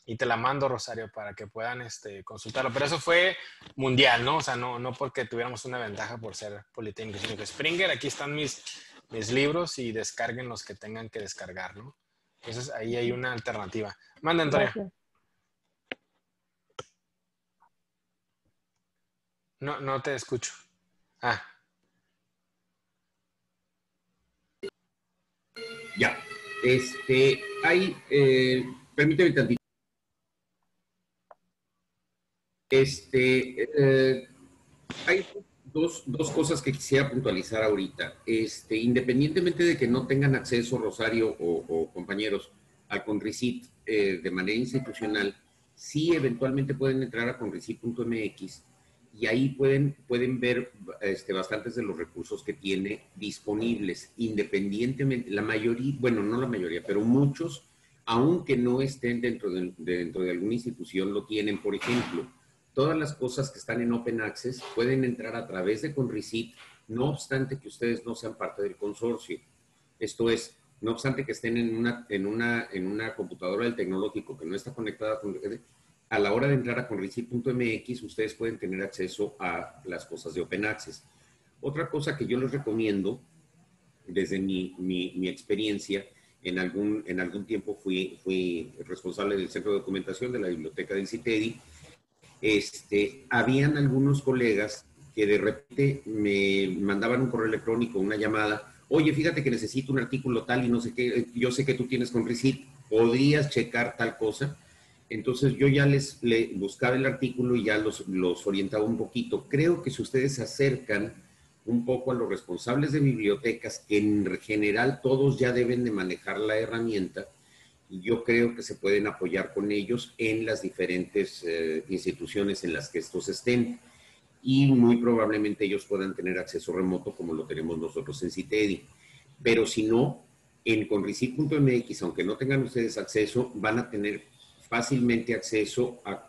y te la mando, Rosario, para que puedan este, consultarlo. Pero eso fue mundial, ¿no? O sea, no, no porque tuviéramos una ventaja por ser politécnico, sino que Springer, aquí están mis, mis libros y descarguen los que tengan que descargar, ¿no? Entonces ahí hay una alternativa. Manda, Antonio. No, no te escucho. Ah. Ya. Este, hay, eh, permíteme tantito. Este, eh, hay dos, cosas que quisiera puntualizar ahorita. Este, independientemente de que no tengan acceso, Rosario o, compañeros, a Conricit eh, de manera institucional, sí eventualmente pueden entrar a conricit.mx y ahí pueden, pueden ver este, bastantes de los recursos que tiene disponibles, independientemente, la mayoría, bueno, no la mayoría, pero muchos, aunque no estén dentro de, dentro de alguna institución, lo tienen. Por ejemplo, todas las cosas que están en Open Access pueden entrar a través de Conricit, no obstante que ustedes no sean parte del consorcio. Esto es, no obstante que estén en una, en una, en una computadora del tecnológico que no está conectada con a la hora de entrar a conricit.mx, ustedes pueden tener acceso a las cosas de Open Access. Otra cosa que yo les recomiendo, desde mi, mi, experiencia, en algún, en algún tiempo fui, fui responsable del centro de documentación de la biblioteca del CITEDI, este, habían algunos colegas que de repente me mandaban un correo electrónico, una llamada, oye, fíjate que necesito un artículo tal y no sé qué, yo sé que tú tienes con Receipt, ¿podrías checar tal cosa? Entonces yo ya les, buscaba el artículo y ya los, los orientaba un poquito. Creo que si ustedes se acercan un poco a los responsables de bibliotecas, que en general todos ya deben de manejar la herramienta, yo creo que se pueden apoyar con ellos en las diferentes eh, instituciones en las que estos estén y muy probablemente ellos puedan tener acceso remoto como lo tenemos nosotros en CITEDI. Pero si no, en conricit.mx, aunque no tengan ustedes acceso, van a tener fácilmente acceso a,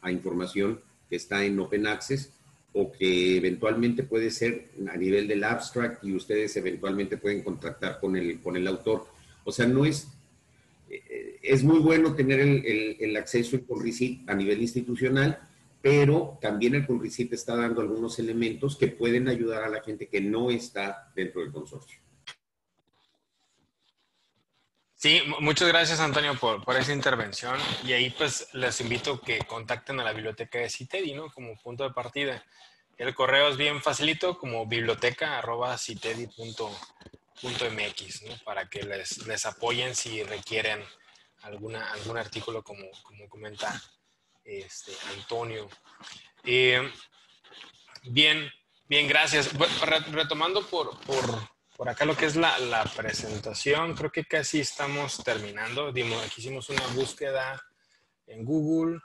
a, información que está en Open Access o que eventualmente puede ser a nivel del abstract y ustedes eventualmente pueden contactar con el, con el autor o sea, no es, eh, es muy bueno tener el, acceso al Conricit a nivel institucional, pero también el Conricit está dando algunos elementos que pueden ayudar a la gente que no está dentro del consorcio. Sí, muchas gracias Antonio por, por, esa intervención y ahí pues les invito que contacten a la biblioteca de CITEDI, ¿no? Como punto de partida. El correo es bien facilito como biblioteca .mx, ¿no? Para que les, les apoyen si requieren alguna, algún artículo como, como comenta este, Antonio. Eh, bien, bien, gracias. Retomando por, por, por, acá lo que es la, la, presentación, creo que casi estamos terminando. Dimos, aquí hicimos una búsqueda en Google.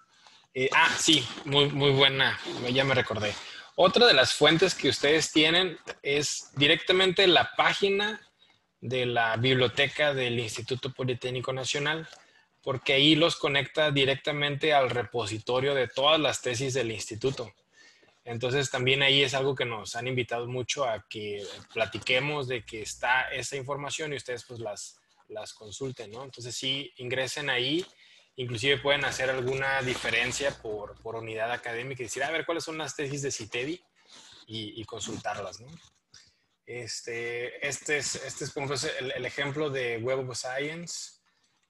Eh, ah, sí, muy, muy buena, ya me recordé. Otra de las fuentes que ustedes tienen es directamente la página de la biblioteca del Instituto Politécnico Nacional, porque ahí los conecta directamente al repositorio de todas las tesis del instituto. Entonces también ahí es algo que nos han invitado mucho a que platiquemos de que está esa información y ustedes pues las, las consulten, ¿no? Entonces sí, ingresen ahí Inclusive pueden hacer alguna diferencia por, por, unidad académica y decir, a ver, ¿cuáles son las tesis de CITEDI? Y, consultarlas. Este, este es, este es el, el, ejemplo de Web of Science,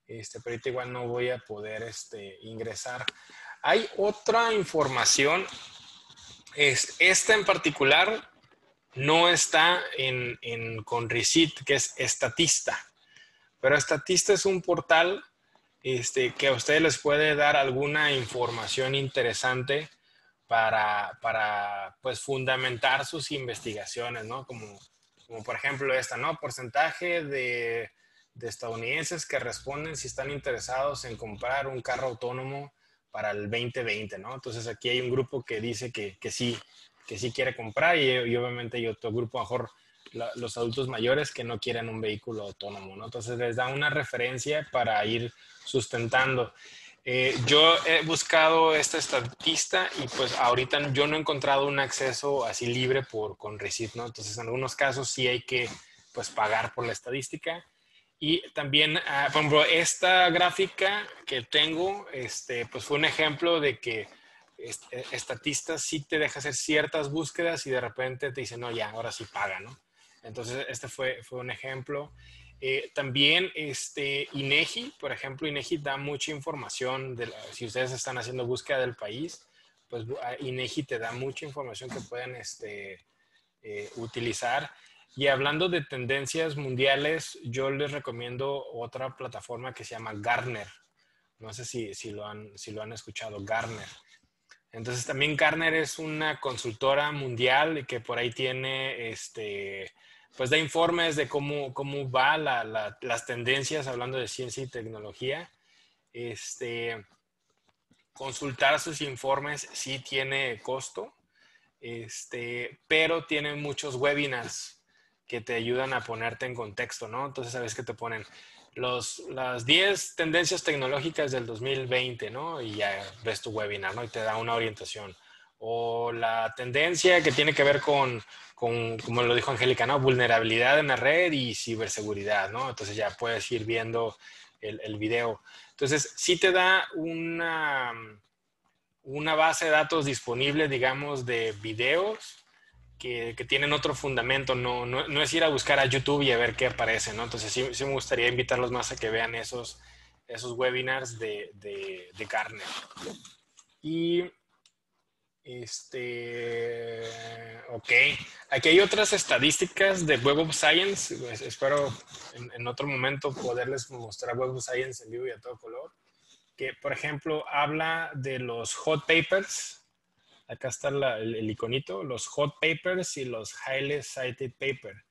este, pero ahorita igual no voy a poder este, ingresar. Hay otra información, es, esta en particular no está en, en Conricit, que es Estatista, pero Estatista es un portal este, que a ustedes les puede dar alguna información interesante para, para pues, fundamentar sus investigaciones, ¿no? Como, como por ejemplo esta, ¿no? Porcentaje de, de estadounidenses que responden si están interesados en comprar un carro autónomo para el 2020, ¿no? Entonces aquí hay un grupo que dice que, que sí, que sí quiere comprar y, obviamente hay otro grupo mejor los adultos mayores que no quieren un vehículo autónomo, ¿no? Entonces les da una referencia para ir sustentando. Eh, yo he buscado esta estatista y pues ahorita yo no he encontrado un acceso así libre por con Recit, ¿no? Entonces en algunos casos sí hay que pues pagar por la estadística. Y también, ah, por ejemplo, esta gráfica que tengo, este, pues fue un ejemplo de que este, Estatista sí te deja hacer ciertas búsquedas y de repente te dice, no, ya, ahora sí paga, ¿no? Entonces, este fue, fue un ejemplo. Eh, también este, INEGI, por ejemplo, INEGI da mucha información, de si ustedes están haciendo búsqueda del país, pues INEGI te da mucha información que pueden este, eh, utilizar. Y hablando de tendencias mundiales, yo les recomiendo otra plataforma que se llama Garner. No sé si, si, lo, han, si lo han escuchado, Garner. Entonces también Garner es una consultora mundial que por ahí tiene este, pues da informes de cómo, cómo va las tendencias hablando de ciencia y tecnología. Este, consultar sus informes sí tiene costo, este, pero tiene muchos webinars que te ayudan a ponerte en contexto, ¿no? Entonces, sabes que te ponen los, las 10 tendencias tecnológicas del 2020, ¿no? Y ya ves tu webinar, ¿no? Y te da una orientación. O la tendencia que tiene que ver con como lo dijo Angélica, ¿no? Vulnerabilidad en la red y ciberseguridad, ¿no? Entonces ya puedes ir viendo el, el video. Entonces, sí te da una, una base de datos disponible, digamos, de videos que, que tienen otro fundamento. No, no, no, es ir a buscar a YouTube y a ver qué aparece, ¿no? Entonces, sí, sí me gustaría invitarlos más a que vean esos, esos webinars de, de, de. Y este, ok. Aquí hay otras estadísticas de Web of Science. Pues, espero en, otro momento poderles mostrar Web of Science en vivo y a todo color. Que, por ejemplo, habla de los hot papers. Acá está el, iconito, los hot papers y los highly cited papers.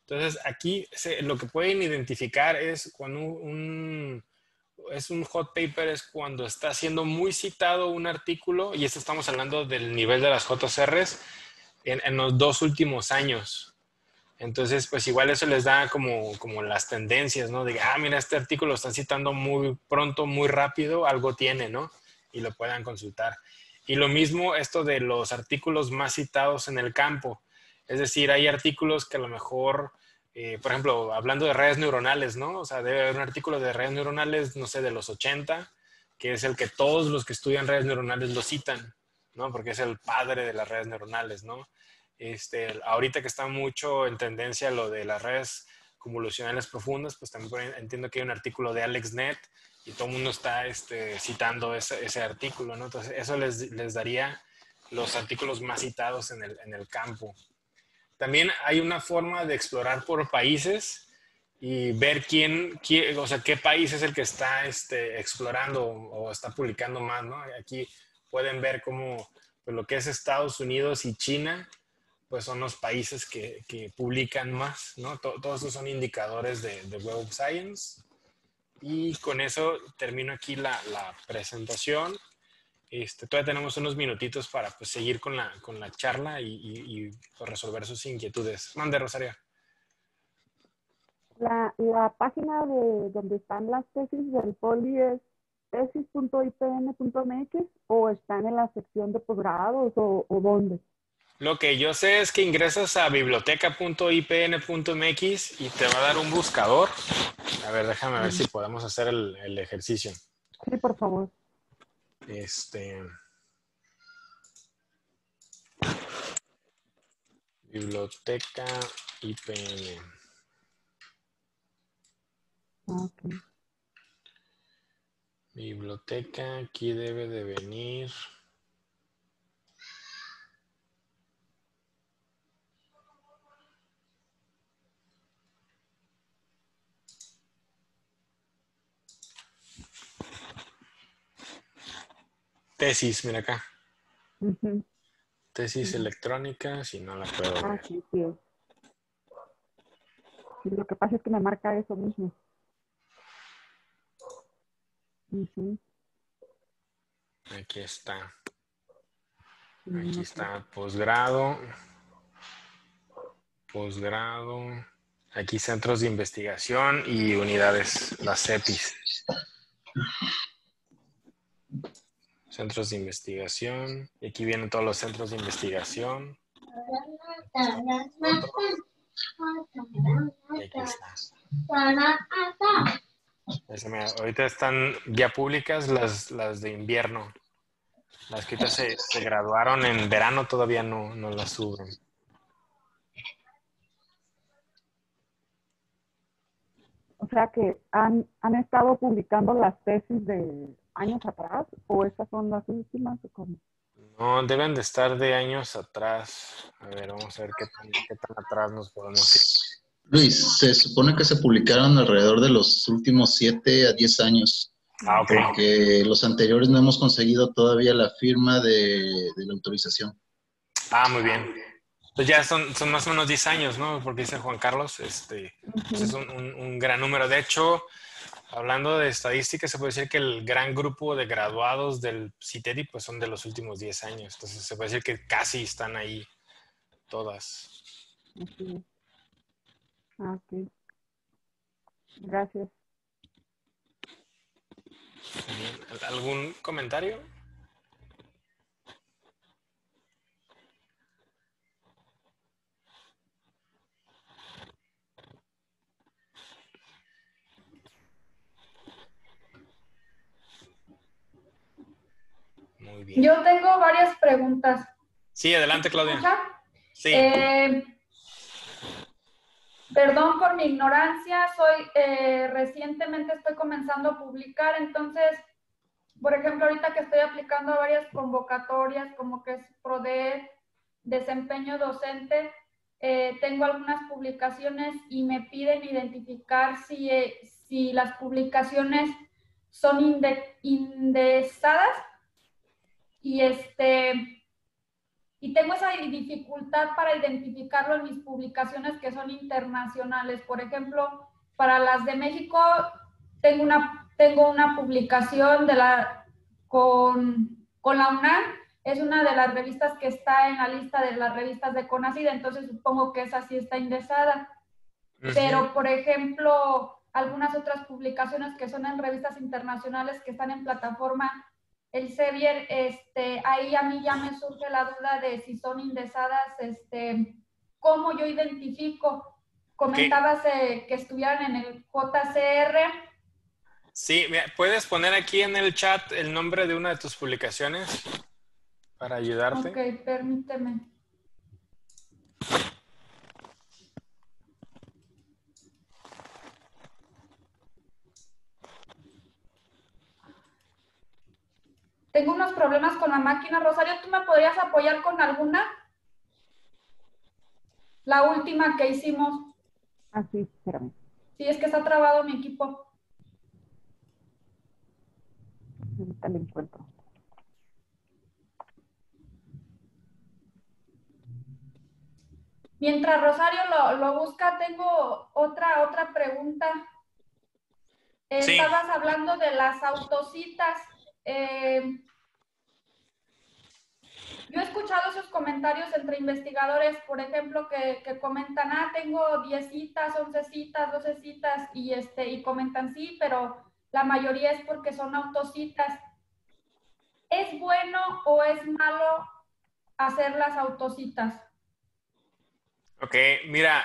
Entonces, aquí lo que pueden identificar es cuando un es un hot paper es cuando está siendo muy citado un artículo, y esto estamos hablando del nivel de las JCRs en, los dos últimos años. Entonces, pues igual eso les da como, como las tendencias, ¿no? De, ah, mira, este artículo lo están citando muy pronto, muy rápido, algo tiene, ¿no? Y lo puedan consultar. Y lo mismo esto de los artículos más citados en el campo. Es decir, hay artículos que a lo mejor eh, por ejemplo, hablando de redes neuronales, ¿no? O sea, debe haber un artículo de redes neuronales, no sé, de los 80, que es el que todos los que estudian redes neuronales lo citan, ¿no? Porque es el padre de las redes neuronales, ¿no? Este, ahorita que está mucho en tendencia lo de las redes convolucionales profundas, pues también entiendo que hay un artículo de AlexNet y todo el mundo está este, citando ese, ese, artículo, ¿no? Entonces, eso les, les daría los artículos más citados en el, en el campo. también hay una forma de explorar por países y ver quién, o sea, qué país es el que está este, explorando o está publicando más, ¿no? Aquí pueden ver cómo pues, lo que es Estados Unidos y China, pues son los países que, que publican más, ¿no? todos esos son indicadores de, de, Web of Science. Y con eso termino aquí la, presentación. Este, todavía tenemos unos minutitos para pues, seguir con la, con la charla y, pues, resolver sus inquietudes. Mande, Rosario. La, la, página de donde están las tesis del poli es tesis.ipn.mx o están en la sección de posgrados o dónde? Lo que yo sé es que ingresas a biblioteca.ipn.mx y te va a dar un buscador. A ver, déjame ver si podemos hacer el, el ejercicio. Sí, por favor. Este. Biblioteca IPN. Okay. Biblioteca, aquí debe de venir. Tesis, mira acá. Tesis electrónica, si no la puedo. Ah, sí, sí. Lo que pasa es que me marca eso mismo. Aquí está. Aquí está posgrado. Posgrado. Aquí centros de investigación y unidades, las CEPIs. Centros de investigación. Y aquí vienen todos los centros de investigación. Aquí. Ahorita están ya públicas las, las de invierno. Las que se, se graduaron en verano todavía no, no las suben. O sea que han, han estado publicando las tesis de años atrás o estas son las últimas No, deben de estar de años atrás. A ver, vamos a ver qué tan, qué tan atrás nos podemos ir. Luis, se supone que se publicaron alrededor de los últimos 7 a 10 años. Ah, ok. Porque los anteriores no hemos conseguido todavía la firma de, la autorización. Ah, muy bien. Pues ya son, son más o menos 10 años, ¿no? Porque dice Juan Carlos, este, pues es un, un, gran número. De hecho, hablando de estadísticas, se puede decir que el gran grupo de graduados del CITEDI pues son de los últimos 10 años. Entonces, se puede decir que casi están ahí todas. Ah, ok. Gracias. ¿Algún comentario? Muy bien. Yo tengo varias preguntas. Sí, adelante, Claudia. Sí. Eh, Perdón por mi ignorancia, soy eh, recientemente estoy comenzando a publicar, entonces, por ejemplo, ahorita que estoy aplicando varias convocatorias, como que es PRODE, desempeño docente, eh, tengo algunas publicaciones y me piden identificar si, si las publicaciones son indexadas y este y tengo esa dificultad para identificarlo en mis publicaciones que son internacionales. Por ejemplo, para las de México tengo una, tengo una publicación de la, con, con la UNAM, es una de las revistas que está en la lista de las revistas de CONACID, entonces supongo que esa sí está indexada. Pero, por ejemplo, algunas otras publicaciones que son en revistas internacionales que están en plataforma el Sevier, este, ahí a mí ya me surge la duda de si son indexadas, este, cómo yo identifico. Comentabas eh, que estuvieran en el JCR. Sí, puedes poner aquí en el chat el nombre de una de tus publicaciones para ayudarte. Ok, permíteme. Tengo unos problemas con la máquina. Rosario, ¿tú me podrías apoyar con alguna? la última que hicimos. Ah, sí, espérame. Sí, es que está trabado mi equipo. Ahorita lo encuentro. Mientras Rosario lo, lo busca, tengo otra, otra pregunta. Sí. Estabas hablando de las autocitas. Eh, yo he escuchado esos comentarios entre investigadores, por ejemplo, que, comentan, ah, tengo 10 citas, 11 citas, 12 citas, y, este, y comentan sí, pero la mayoría es porque son autocitas. ¿Es bueno o es malo hacer las autocitas? Ok, mira,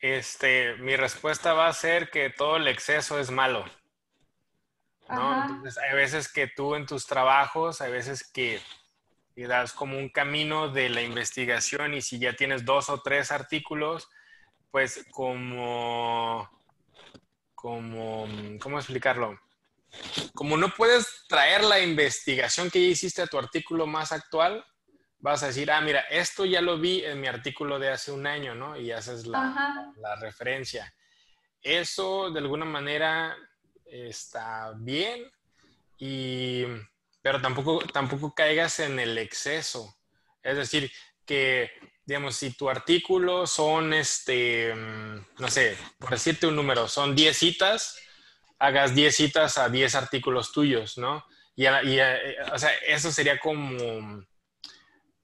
este, mi respuesta va a ser que todo el exceso es malo. ¿No? Entonces, hay veces que tú en tus trabajos, hay veces que das como un camino de la investigación y si ya tienes dos o tres artículos, pues como, como, ¿cómo explicarlo? Como no puedes traer la investigación que ya hiciste a tu artículo más actual, vas a decir, ah, mira, esto ya lo vi en mi artículo de hace un año, ¿no? Y haces la, la referencia. Eso de alguna manera está bien, y, pero tampoco, tampoco caigas en el exceso. Es decir, que, digamos, si tu artículo son, este, mm, no sé, por decirte un número, son 10 citas, hagas 10 citas a 10 artículos tuyos, ¿no? Y, y eh, o sea, eso sería como,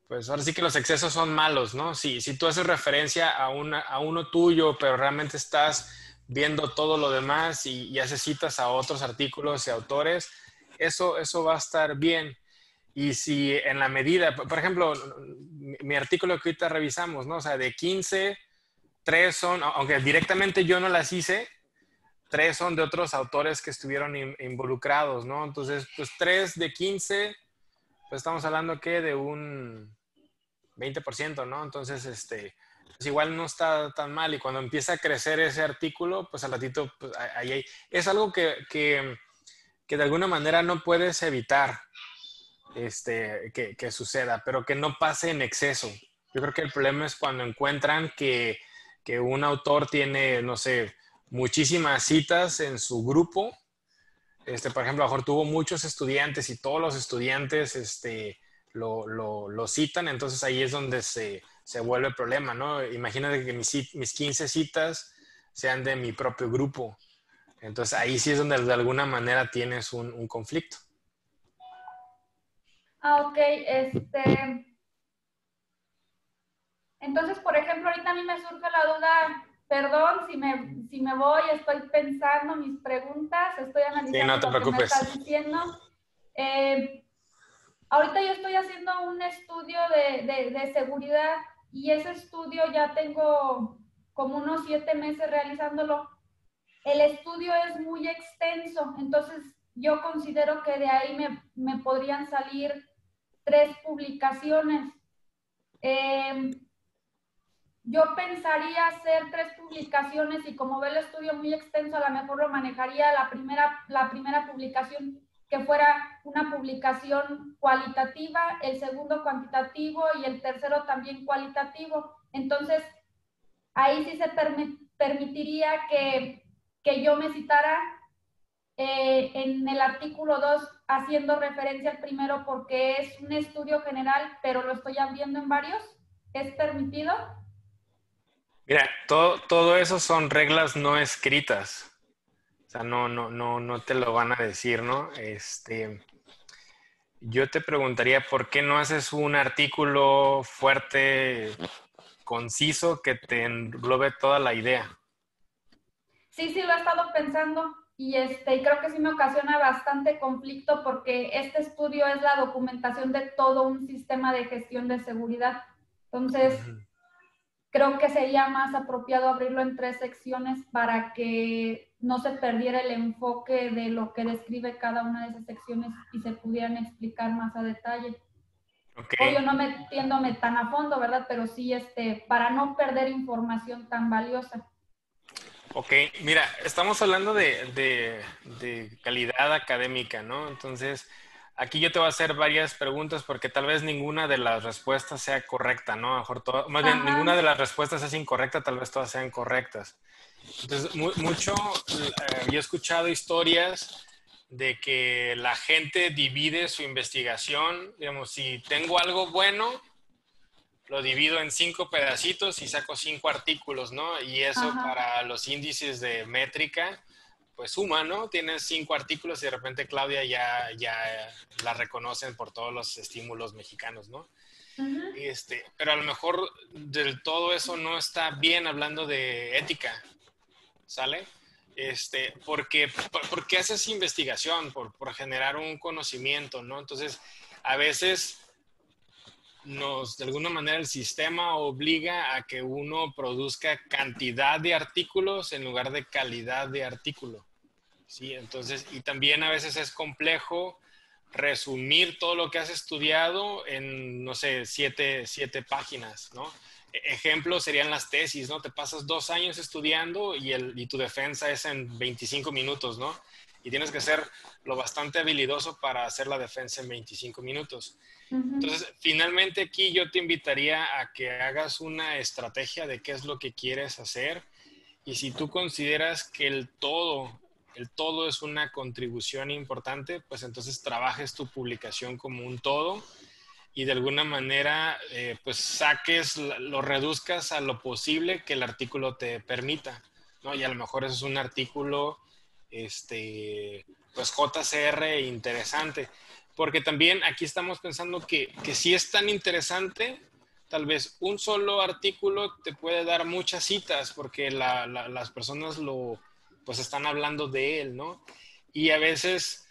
pues ahora sí que los excesos son malos, ¿no? Si, si tú haces referencia a, a uno tuyo, pero realmente estás viendo todo lo demás y, y haces citas a otros artículos y autores, eso, eso va a estar bien. Y si en la medida, por ejemplo, mi, artículo que ahorita revisamos, ¿no? O sea, de 15, tres son, aunque directamente yo no las hice, tres son de otros autores que estuvieron in- involucrados, ¿no? Entonces, pues tres de 15, pues estamos hablando que de un 20%, ¿no? Entonces, este, igual no está tan mal y cuando empieza a crecer ese artículo, pues al ratito, pues ahí hay, es algo que, que, que de alguna manera no puedes evitar este, que, que suceda, pero que no pase en exceso. Yo creo que el problema es cuando encuentran que, que un autor tiene, no sé, muchísimas citas en su grupo. Este, por ejemplo, a lo mejor tuvo muchos estudiantes y todos los estudiantes este, lo, lo citan, entonces ahí es donde se, se vuelve el problema, ¿no? Imagínate que mis, mis 15 citas sean de mi propio grupo. Entonces ahí sí es donde de alguna manera tienes un, un conflicto. Ah, ok, este. Entonces, por ejemplo, ahorita a mí me surge la duda, perdón si me, si me voy, estoy pensando mis preguntas, estoy analizando no te lo que me estás diciendo. Eh, ahorita yo estoy haciendo un estudio de, de- de seguridad y ese estudio ya tengo como unos siete meses realizándolo. El estudio es muy extenso, entonces yo considero que de ahí me, me podrían salir tres publicaciones. Eh, yo pensaría hacer tres publicaciones y como ve el estudio muy extenso, a lo mejor lo manejaría la primera, la primera publicación que fuera una publicación cualitativa, el segundo cuantitativo y el tercero también cualitativo. Entonces, ahí sí se permi- permitiría que, que yo me citara eh, en el artículo 2 haciendo referencia al primero porque es un estudio general, pero lo estoy abriendo en varios. ¿Es permitido? Mira, todo, todo eso son reglas no escritas. O sea, no, no, no, no te lo van a decir, ¿no? Este, yo te preguntaría por qué no haces un artículo fuerte, conciso, que te englobe toda la idea. Sí, sí, lo he estado pensando y, este, y creo que sí me ocasiona bastante conflicto porque este estudio es la documentación de todo un sistema de gestión de seguridad. Entonces, creo que sería más apropiado abrirlo en tres secciones para que no se perdiera el enfoque de lo que describe cada una de esas secciones y se pudieran explicar más a detalle. Ok. Obvio, no metiéndome tan a fondo, ¿verdad? Pero sí, este, para no perder información tan valiosa. Ok, mira, estamos hablando de, de- de calidad académica, ¿no? Entonces, aquí yo te voy a hacer varias preguntas porque tal vez ninguna de las respuestas sea correcta, ¿no? Mejor todo, más bien, ninguna de las respuestas es incorrecta, tal vez todas sean correctas. Entonces, mucho, eh, yo he escuchado historias de que la gente divide su investigación, digamos, si tengo algo bueno, lo divido en cinco pedacitos y saco cinco artículos, ¿no? Y eso para los índices de métrica, pues suma, ¿no? Tienes cinco artículos y de repente Claudia ya, ya la reconocen por todos los estímulos mexicanos, ¿no? este, pero a lo mejor del todo eso no está bien hablando de ética, ¿sale? Este, porque, porque haces investigación, por, por generar un conocimiento, ¿no? Entonces, a veces nos, de alguna manera, el sistema obliga a que uno produzca cantidad de artículos en lugar de calidad de artículo. Sí, entonces, y también a veces es complejo resumir todo lo que has estudiado en, no sé, siete, siete páginas, ¿no? Ejemplo serían las tesis, ¿no? Te pasas dos años estudiando y, el, y tu defensa es en 25 minutos, ¿no? Y tienes que ser lo bastante habilidoso para hacer la defensa en 25 minutos. Entonces, finalmente aquí yo te invitaría a que hagas una estrategia de qué es lo que quieres hacer y si tú consideras que el todo el todo es una contribución importante, pues entonces trabajes tu publicación como un todo y de alguna manera eh, pues saques, lo reduzcas a lo posible que el artículo te permita, ¿no? Y a lo mejor eso es un artículo, este, pues JCR interesante, porque también aquí estamos pensando que, que si es tan interesante, tal vez un solo artículo te puede dar muchas citas, porque las personas lo pues están hablando de él, ¿no? Y a veces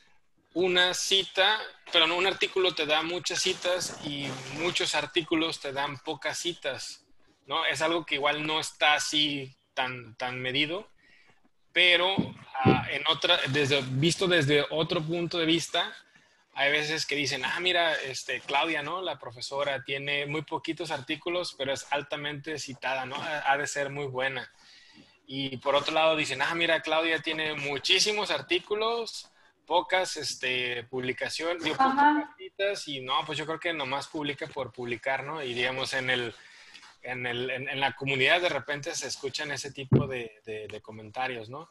una cita, pero no un artículo te da muchas citas y muchos artículos te dan pocas citas, ¿no? Es algo que igual no está así tan, tan medido, pero ah, en otra, desde, visto desde otro punto de vista, hay veces que dicen, ah, mira, este, Claudia, ¿no? La profesora tiene muy poquitos artículos, pero es altamente citada, ¿no? Ha de ser muy buena. Y por otro lado dicen, ah, mira, Claudia tiene muchísimos artículos, pocas este, publicaciones, pocas y no, pues yo creo que nomás publica por publicar, ¿no? Y digamos, en, el, en, el, en, la comunidad de repente se escuchan ese tipo de, de, comentarios, ¿no?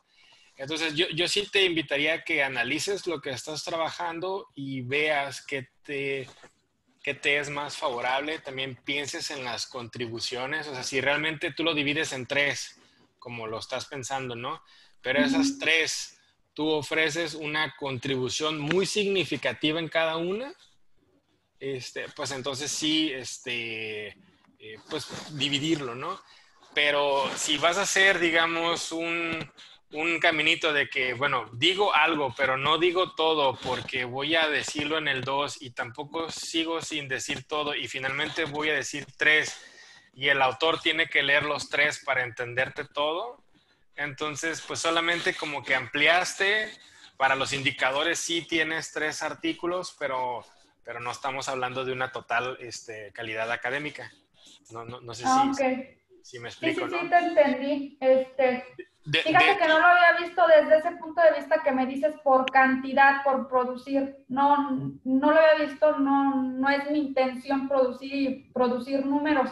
Entonces, yo, yo, sí te invitaría a que analices lo que estás trabajando y veas qué te, qué te es más favorable. También pienses en las contribuciones, o sea, si realmente tú lo divides en tres, como lo estás pensando, ¿no? Pero esas tres, tú ofreces una contribución muy significativa en cada una, este, pues entonces sí, este, eh, pues dividirlo, ¿no? Pero si vas a hacer, digamos, un, un caminito de que, bueno, digo algo, pero no digo todo porque voy a decirlo en el 2 y tampoco sigo sin decir todo y finalmente voy a decir tres y el autor tiene que leer los tres para entenderte todo. Entonces, pues solamente como que ampliaste, para los indicadores sí tienes tres artículos, pero, pero no estamos hablando de una total este, calidad académica. No, no, no sé ah, si, me explico. Sí, sí, sí, te entendí. Este, fíjate que no lo había visto desde ese punto de vista que me dices por cantidad, por producir. No, no lo había visto, no, no es mi intención producir, producir números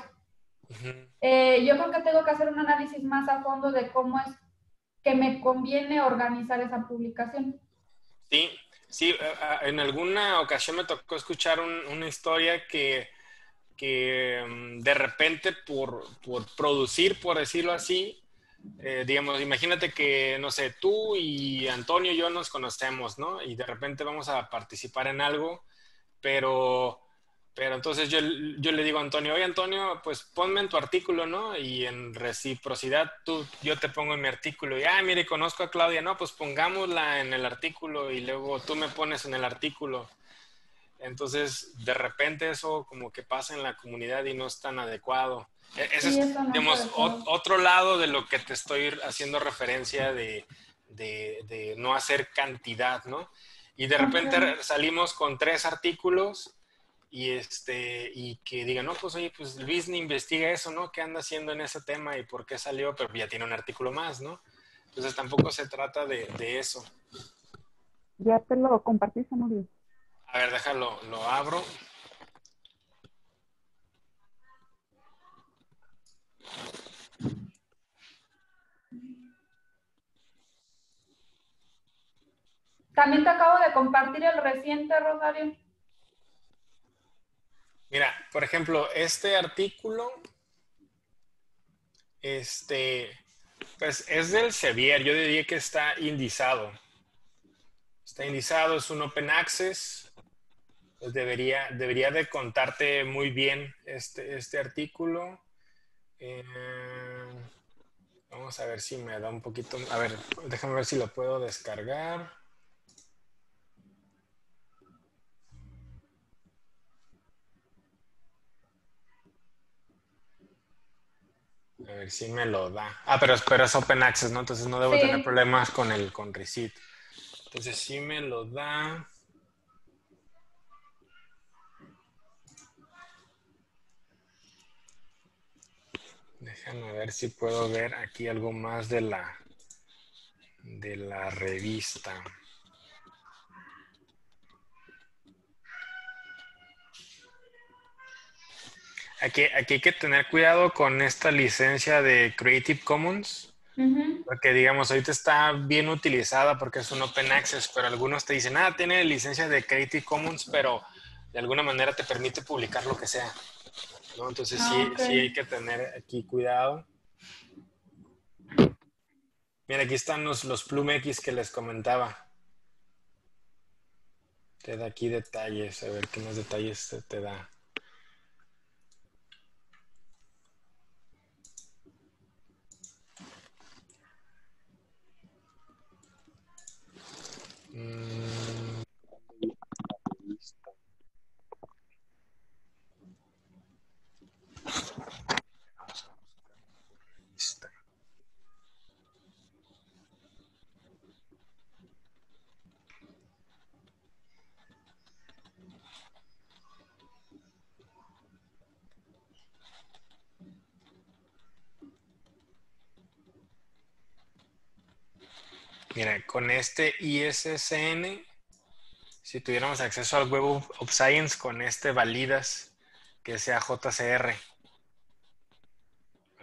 eh, yo creo que tengo que hacer un análisis más a fondo de cómo es que me conviene organizar esa publicación. Sí, sí, eh, eh, en alguna ocasión me tocó escuchar una historia que, que mm, de repente por, por, producir, por decirlo así, digamos, imagínate que, no sé, tú y Antonio y yo nos conocemos, ¿no? Y de repente vamos a participar en algo, pero pero entonces yo, yo, le digo a Antonio, oye Antonio, pues ponme en tu artículo, ¿no? Y en reciprocidad tú, yo te pongo en mi artículo. Y, ah, mire, conozco a Claudia, no, pues pongámosla en el artículo y luego tú me pones en el artículo. Entonces, de repente eso como que pasa en la comunidad y no es tan adecuado. E, ese es, digamos, otro lado de lo que te estoy haciendo referencia de, de, de no hacer cantidad, ¿no? Y de repente salimos con tres artículos y este y que digan, no, pues oye, pues Luis investiga eso, ¿no? ¿Qué anda haciendo en ese tema y por qué salió? Pero ya tiene un artículo más, ¿no? Entonces tampoco se trata de, eso. Ya te lo compartiste, Mauricio. A ver, déjalo, lo abro. También te acabo de compartir el reciente, Rosario. Mira, por ejemplo, este artículo, este, pues es del Sevier, yo diría que está indizado. Está indizado, es un open access, pues debería, debería de contarte muy bien este, este artículo. Eh, vamos a ver si me da un poquito, a ver, déjame ver si lo puedo descargar. A ver si me lo da. Ah, pero, pero es Open Access, ¿no? Entonces no debo tener problemas con el con Receipt. Entonces sí me lo da. Déjame ver si puedo ver aquí algo más de la de la revista. Aquí, aquí hay que tener cuidado con esta licencia de Creative Commons. Porque digamos, ahorita está bien utilizada porque es un open access, pero algunos te dicen, ah, tiene licencia de Creative Commons, pero de alguna manera te permite publicar lo que sea. ¿no? Entonces sí, ah, sí hay que tener aquí cuidado. Mira, aquí están los, los Plume X que les comentaba. Te da aquí detalles, a ver qué más detalles te da. Mm. Mira, con este ISSN, si tuviéramos acceso al Web of Science, con este validas que sea JCR.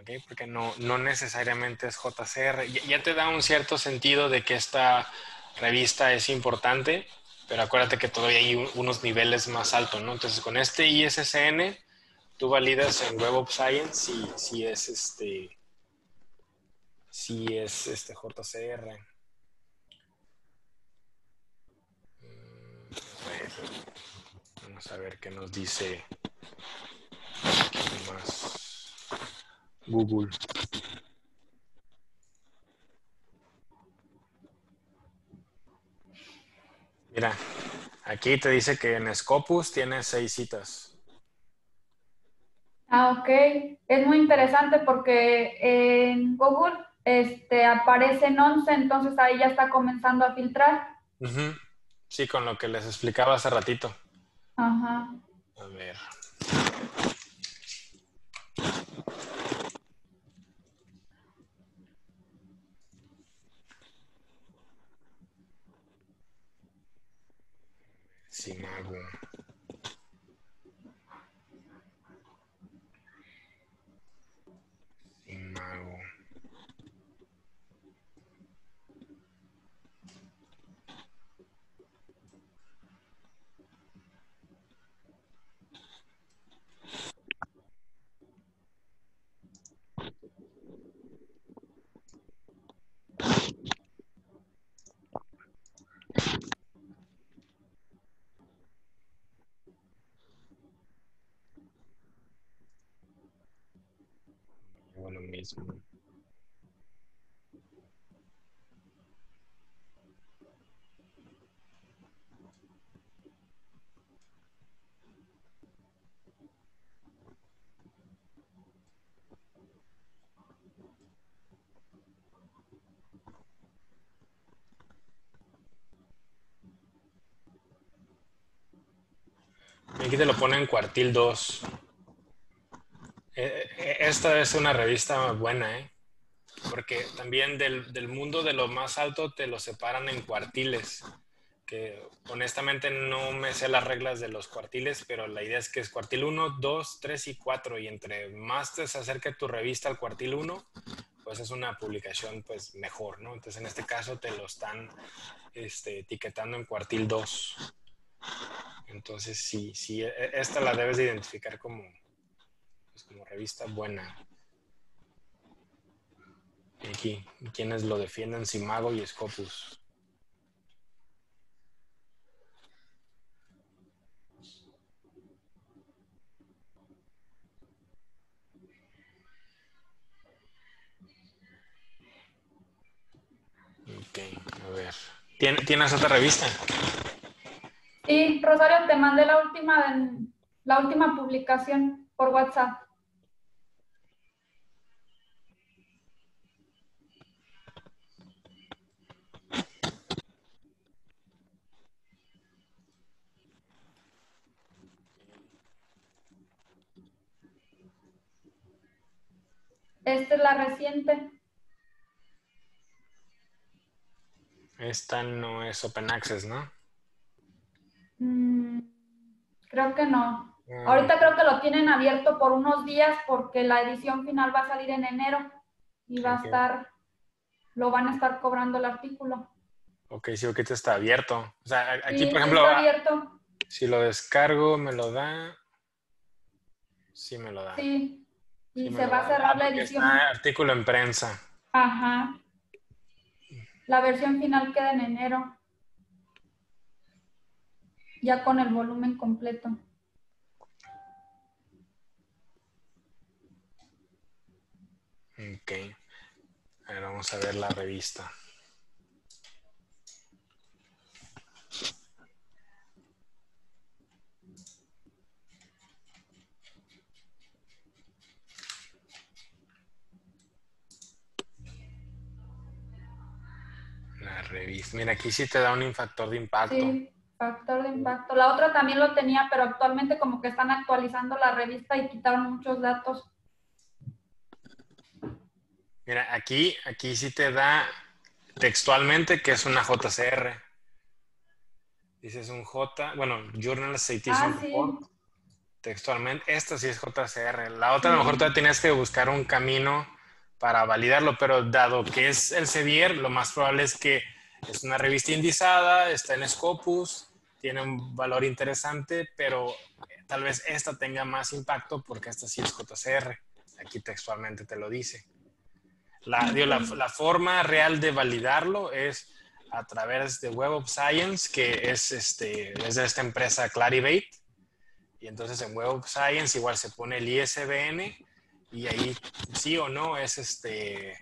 ¿Okay? Porque no, no necesariamente es JCR. Ya, te da un cierto sentido de que esta revista es importante, pero acuérdate que todavía hay unos niveles más altos, ¿no? Entonces, con este ISSN, tú validas en Web of Science si, si es este si es este JCR. Vamos a ver qué nos dice más Google. Mira, aquí te dice que en Scopus tiene seis citas. Ah, ok. Es muy interesante porque en Google este, aparece 11, entonces ahí ya está comenzando a filtrar. Sí, con lo que les explicaba hace ratito. Ajá. A ver. Simago. Simago. Aquí te lo pone en cuartil 2. Eh, eh, esta es una revista buena, ¿eh? Porque también del, del, mundo de lo más alto te lo separan en cuartiles. que honestamente no me sé las reglas de los cuartiles, pero la idea es que es cuartil 1, 2, 3 y 4 y entre más te se acerque tu revista al cuartil 1, pues es una publicación pues mejor, ¿no? Entonces en este caso te lo están este, etiquetando en cuartil 2. Entonces sí, sí, e, esta la debes de identificar como, pues, como revista buena. Aquí, quienes lo defienden, Simago y Scopus. Ok, a ver. ¿Tienes otra revista? Sí, Rosario, te mandé la última, la última publicación por WhatsApp. Esta es la reciente. Esta no es Open Access, ¿no? Mm, creo que no. Ah. Ahorita creo que lo tienen abierto por unos días porque la edición final va a salir en enero y va a estar, lo van a estar cobrando el artículo. Ok, sí, ok, está abierto. O sea, aquí, por ejemplo, está abierto. si lo descargo, me lo da. Sí, me lo da. Sí, y se va a cerrar la edición. artículo en prensa. Ajá. La versión final queda en enero. Ya con el volumen completo. Ok. Ahora vamos a ver la revista. Revista. Mira, aquí sí te da un factor de impacto. Sí, factor de impacto. La otra también lo tenía, pero actualmente como que están actualizando la revista y quitaron muchos datos. Mira, aquí, aquí sí te da textualmente que es una JCR. Dices un J, bueno, Journal Citation ah, Report. Textualmente, esta sí es JCR. La otra a lo mejor todavía tienes que buscar un camino para validarlo, pero dado que es el Sevier, lo más probable es que es una revista indizada, está en Scopus, tiene un valor interesante, pero tal vez esta tenga más impacto porque esta sí es JCR. Aquí textualmente te lo dice. La, la, forma real de validarlo es a través de Web of Science, que es, este, es de esta empresa Clarivate. Y entonces en Web of Science igual se pone el ISBN y ahí sí o no es este,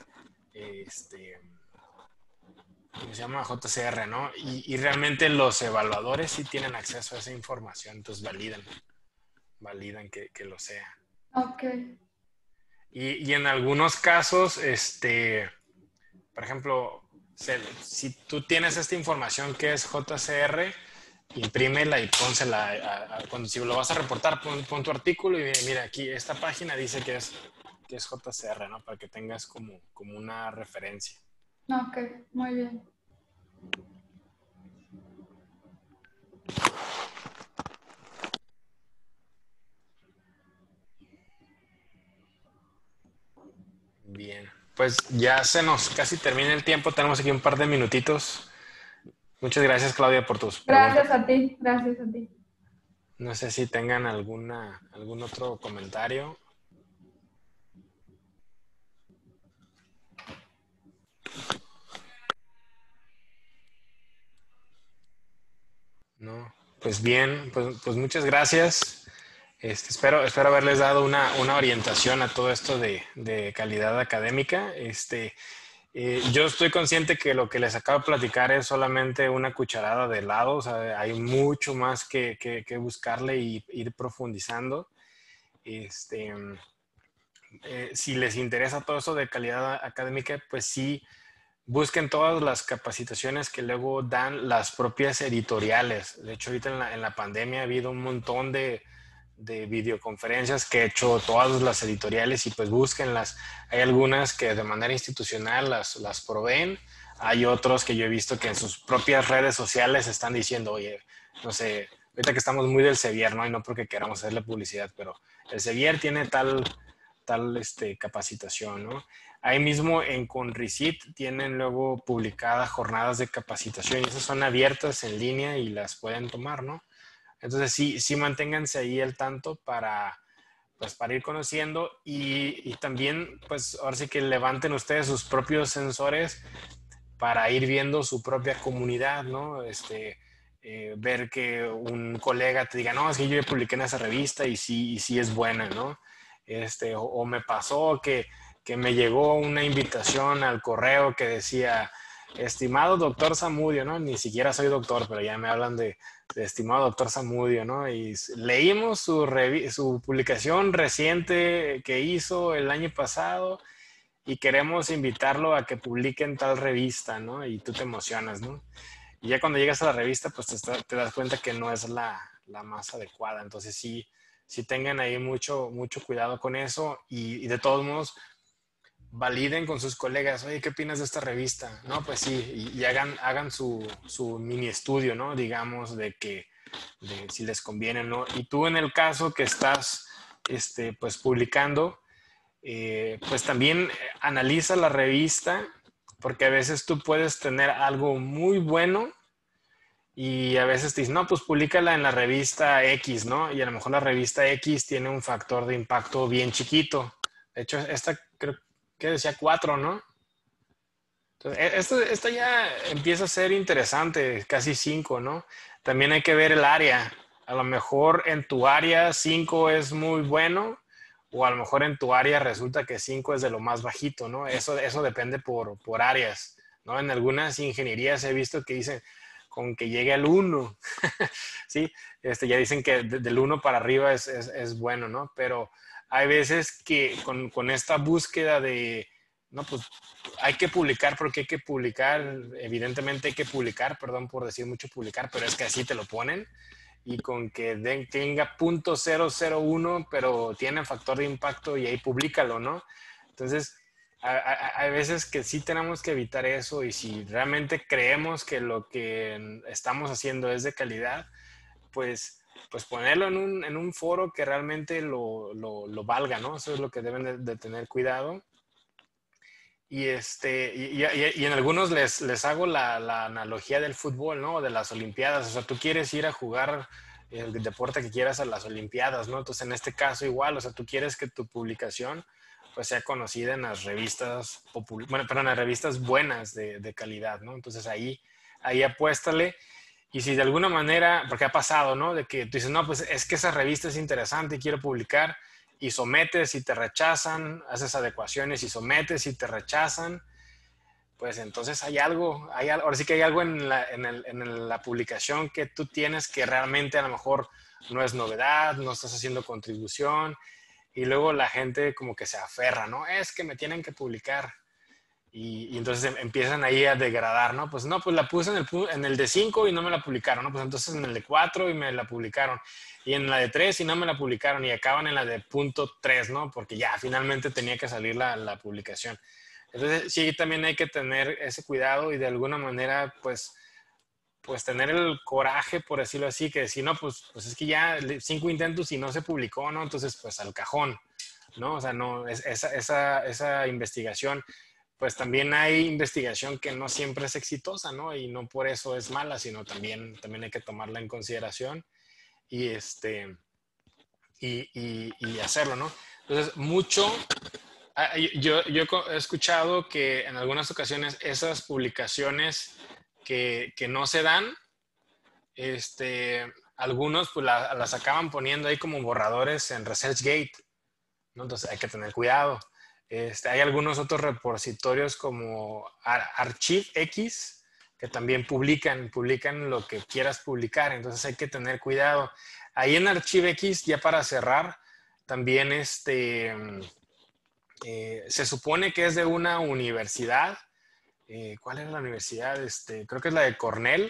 este se llama JCR, ¿no? Y, realmente los evaluadores sí tienen acceso a esa información, entonces validan, validan que, lo sea. Ok. Y, en algunos casos, este, por ejemplo, si tú tienes esta información que es JCR, imprímela y pónsela, cuando si lo vas a reportar, pon, tu artículo y mira, aquí esta página dice que es, que es JCR, ¿no? Para que tengas como, como una referencia. Ok, muy bien. Bien, pues ya se nos casi termina el tiempo, tenemos aquí un par de minutitos. Muchas gracias, Claudia, por tus Gracias a ti, gracias a ti. No sé si tengan alguna, algún otro comentario. No, pues bien, pues, pues muchas gracias. Este, espero, espero haberles dado una, orientación a todo esto de, de calidad académica. Este, eh, yo estoy consciente que lo que les acabo de platicar es solamente una cucharada de helado, o sea, hay mucho más que, buscarle y ir profundizando. Este, eh, si les interesa todo eso de calidad académica, pues sí, busquen todas las capacitaciones que luego dan las propias editoriales. De hecho, ahorita en la, en la pandemia ha habido un montón de, de videoconferencias que he hecho todas las editoriales y pues búsquenlas. Hay algunas que de manera institucional las, las proveen, Hay otros que yo he visto que en sus propias redes sociales están diciendo, oye, no sé, ahorita que estamos muy del Sevier, ¿no? Y no porque queramos hacerle publicidad, pero el Sevier tiene tal, tal este, capacitación, ¿no? Ahí mismo en Conricit tienen luego publicadas jornadas de capacitación y esas son abiertas en línea y las pueden tomar, ¿no? Entonces sí, sí manténganse ahí al tanto para, pues, para ir conociendo y, también, pues ahora sí que levanten ustedes sus propios sensores para ir viendo su propia comunidad, ¿no? Este, eh, ver que un colega te diga, no, es que yo ya publiqué en esa revista y sí, y sí es buena, ¿no? Este, o, me pasó que, que, me llegó una invitación al correo que decía, estimado doctor Samudio, ¿no? Ni siquiera soy doctor, pero ya me hablan de, de estimado doctor Samudio, ¿no? Y leímos su, su publicación reciente que hizo el año pasado y queremos invitarlo a que publique en tal revista, ¿no? Y tú te emocionas, ¿no? Y ya cuando llegas a la revista, pues te, das cuenta que no es la, la, más adecuada. Entonces sí, sí tengan ahí mucho, mucho cuidado con eso y, de todos modos validen con sus colegas, oye, ¿qué opinas de esta revista? No, pues sí, y, hagan, hagan su, su, mini estudio, ¿no? Digamos, de que de si les conviene, ¿no? Y tú en el caso que estás, este, pues publicando, eh, pues también analiza la revista porque a veces tú puedes tener algo muy bueno y a veces te dicen, no, pues públicala en la revista X, ¿no? Y a lo mejor la revista X tiene un factor de impacto bien chiquito. De hecho, esta que decía 4, ¿no? E, esta, ya empieza a ser interesante, casi 5, ¿no? También hay que ver el área. A lo mejor en tu área 5 es muy bueno o a lo mejor en tu área resulta que 5 es de lo más bajito, ¿no? Eso, eso depende por, por áreas, ¿no? En algunas ingenierías he visto que dicen con que llegue al 1, ¿sí? Este, ya dicen que del 1 para arriba es, es, bueno, ¿no? Pero hay veces que con, con, esta búsqueda de, no, pues hay que publicar porque hay que publicar, evidentemente hay que publicar, perdón por decir mucho publicar, pero es que así te lo ponen y con que tenga .001, pero tiene factor de impacto y ahí públicalo, ¿no? Entonces, hay veces que sí tenemos que evitar eso y si realmente creemos que lo que estamos haciendo es de calidad, pues, pues ponerlo en un, en un foro que realmente lo, lo, valga, ¿no? Eso es lo que deben de tener cuidado. Y, este, y, en algunos les, les hago la, la, analogía del fútbol, ¿no? De las Olimpiadas. O sea, tú quieres ir a jugar el deporte que quieras a las Olimpiadas, ¿no? Entonces, en este caso igual, o sea, tú quieres que tu publicación pues sea conocida en las revistas, bueno, perdón, en las revistas buenas de, de, calidad, ¿no? Entonces ahí, ahí apuéstale. Y si de alguna manera, porque ha pasado, ¿no? De que tú dices, no, pues es que esa revista es interesante y quiero publicar, y sometes y te rechazan, haces adecuaciones y sometes y te rechazan, pues entonces hay algo, hay, ahora sí que hay algo en la, en, el, en la publicación que tú tienes que realmente a lo mejor no es novedad, no estás haciendo contribución y luego la gente como que se aferra, ¿no? Es que me tienen que publicar. Y, entonces em, empiezan ahí a degradar, ¿no? Pues no, pues la puse en el, en el de 5 y no me la publicaron, ¿no? Pues entonces en el de 4 y me la publicaron. Y en la de 3 y no me la publicaron y acaban en la de punto 3, ¿no? Porque ya finalmente tenía que salir la, la publicación. Entonces sí, también hay que tener ese cuidado y de alguna manera, pues, pues tener el coraje, por decirlo así, que si no, pues, pues es que ya cinco intentos y no se publicó, ¿no? Entonces, pues al cajón, ¿no? O sea, no, esa, esa, esa investigación pues también hay investigación que no siempre es exitosa, ¿no? Y no por eso es mala, sino también, también hay que tomarla en consideración y, este, y, hacerlo, ¿no? Entonces, mucho, ah, yo, yo he escuchado que en algunas ocasiones esas publicaciones que, que no se dan, este, algunos pues las acaban poniendo ahí como borradores en ResearchGate. Entonces hay que tener cuidado. Este, hay algunos otros repositorios como ArchiveX que también publican, publican lo que quieras publicar, entonces hay que tener cuidado. Ahí en ArchiveX, ya para cerrar, también este, eh, se supone que es de una universidad. Eh, ¿Cuál era la universidad? Este, creo que es la de Cornell.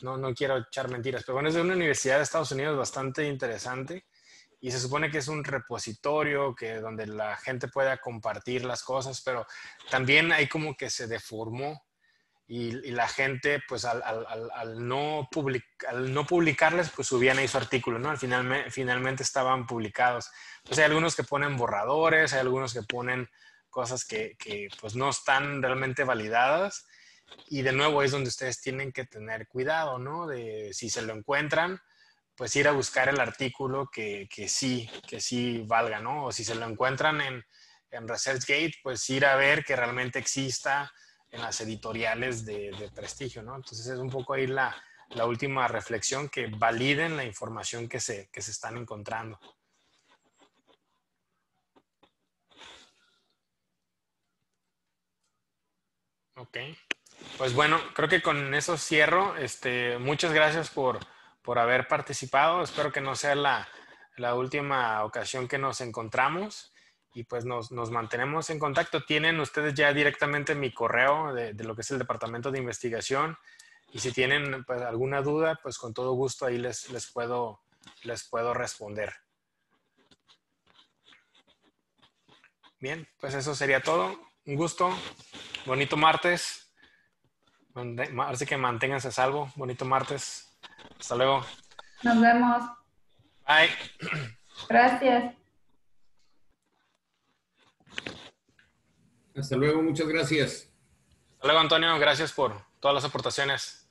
No, no quiero echar mentiras, pero bueno, es de una universidad de Estados Unidos bastante interesante y se supone que es un repositorio que donde la gente pueda compartir las cosas, pero también hay como que se deformó y, la gente, pues al, no al no publicarles, pues subían ahí su artículo, ¿no? Al final, finalmente estaban publicados. Entonces hay algunos que ponen borradores, hay algunos que ponen cosas que, que pues no están realmente validadas. Y de nuevo es donde ustedes tienen que tener cuidado, ¿no? De si se lo encuentran, pues ir a buscar el artículo que, que sí, que sí valga, ¿no? O si se lo encuentran en, en ResearchGate, pues ir a ver que realmente exista en las editoriales de, prestigio, ¿no? Entonces es un poco ahí la, la, última reflexión, que validen la información que se, que se están encontrando. Ok. Pues bueno, creo que con eso cierro. Este, muchas gracias por, por haber participado. Espero que no sea la, la última ocasión que nos encontramos y pues nos, nos, mantenemos en contacto. Tienen ustedes ya directamente mi correo de, de, lo que es el departamento de investigación y si tienen pues, alguna duda, pues con todo gusto ahí les, les, puedo, les puedo responder. Bien, pues eso sería todo. Un gusto. Bonito martes. Así que manténganse a salvo. Bonito martes. Hasta luego. Nos vemos. Bye. Gracias. Hasta luego, muchas gracias. Hasta luego, Antonio. Gracias por todas las aportaciones.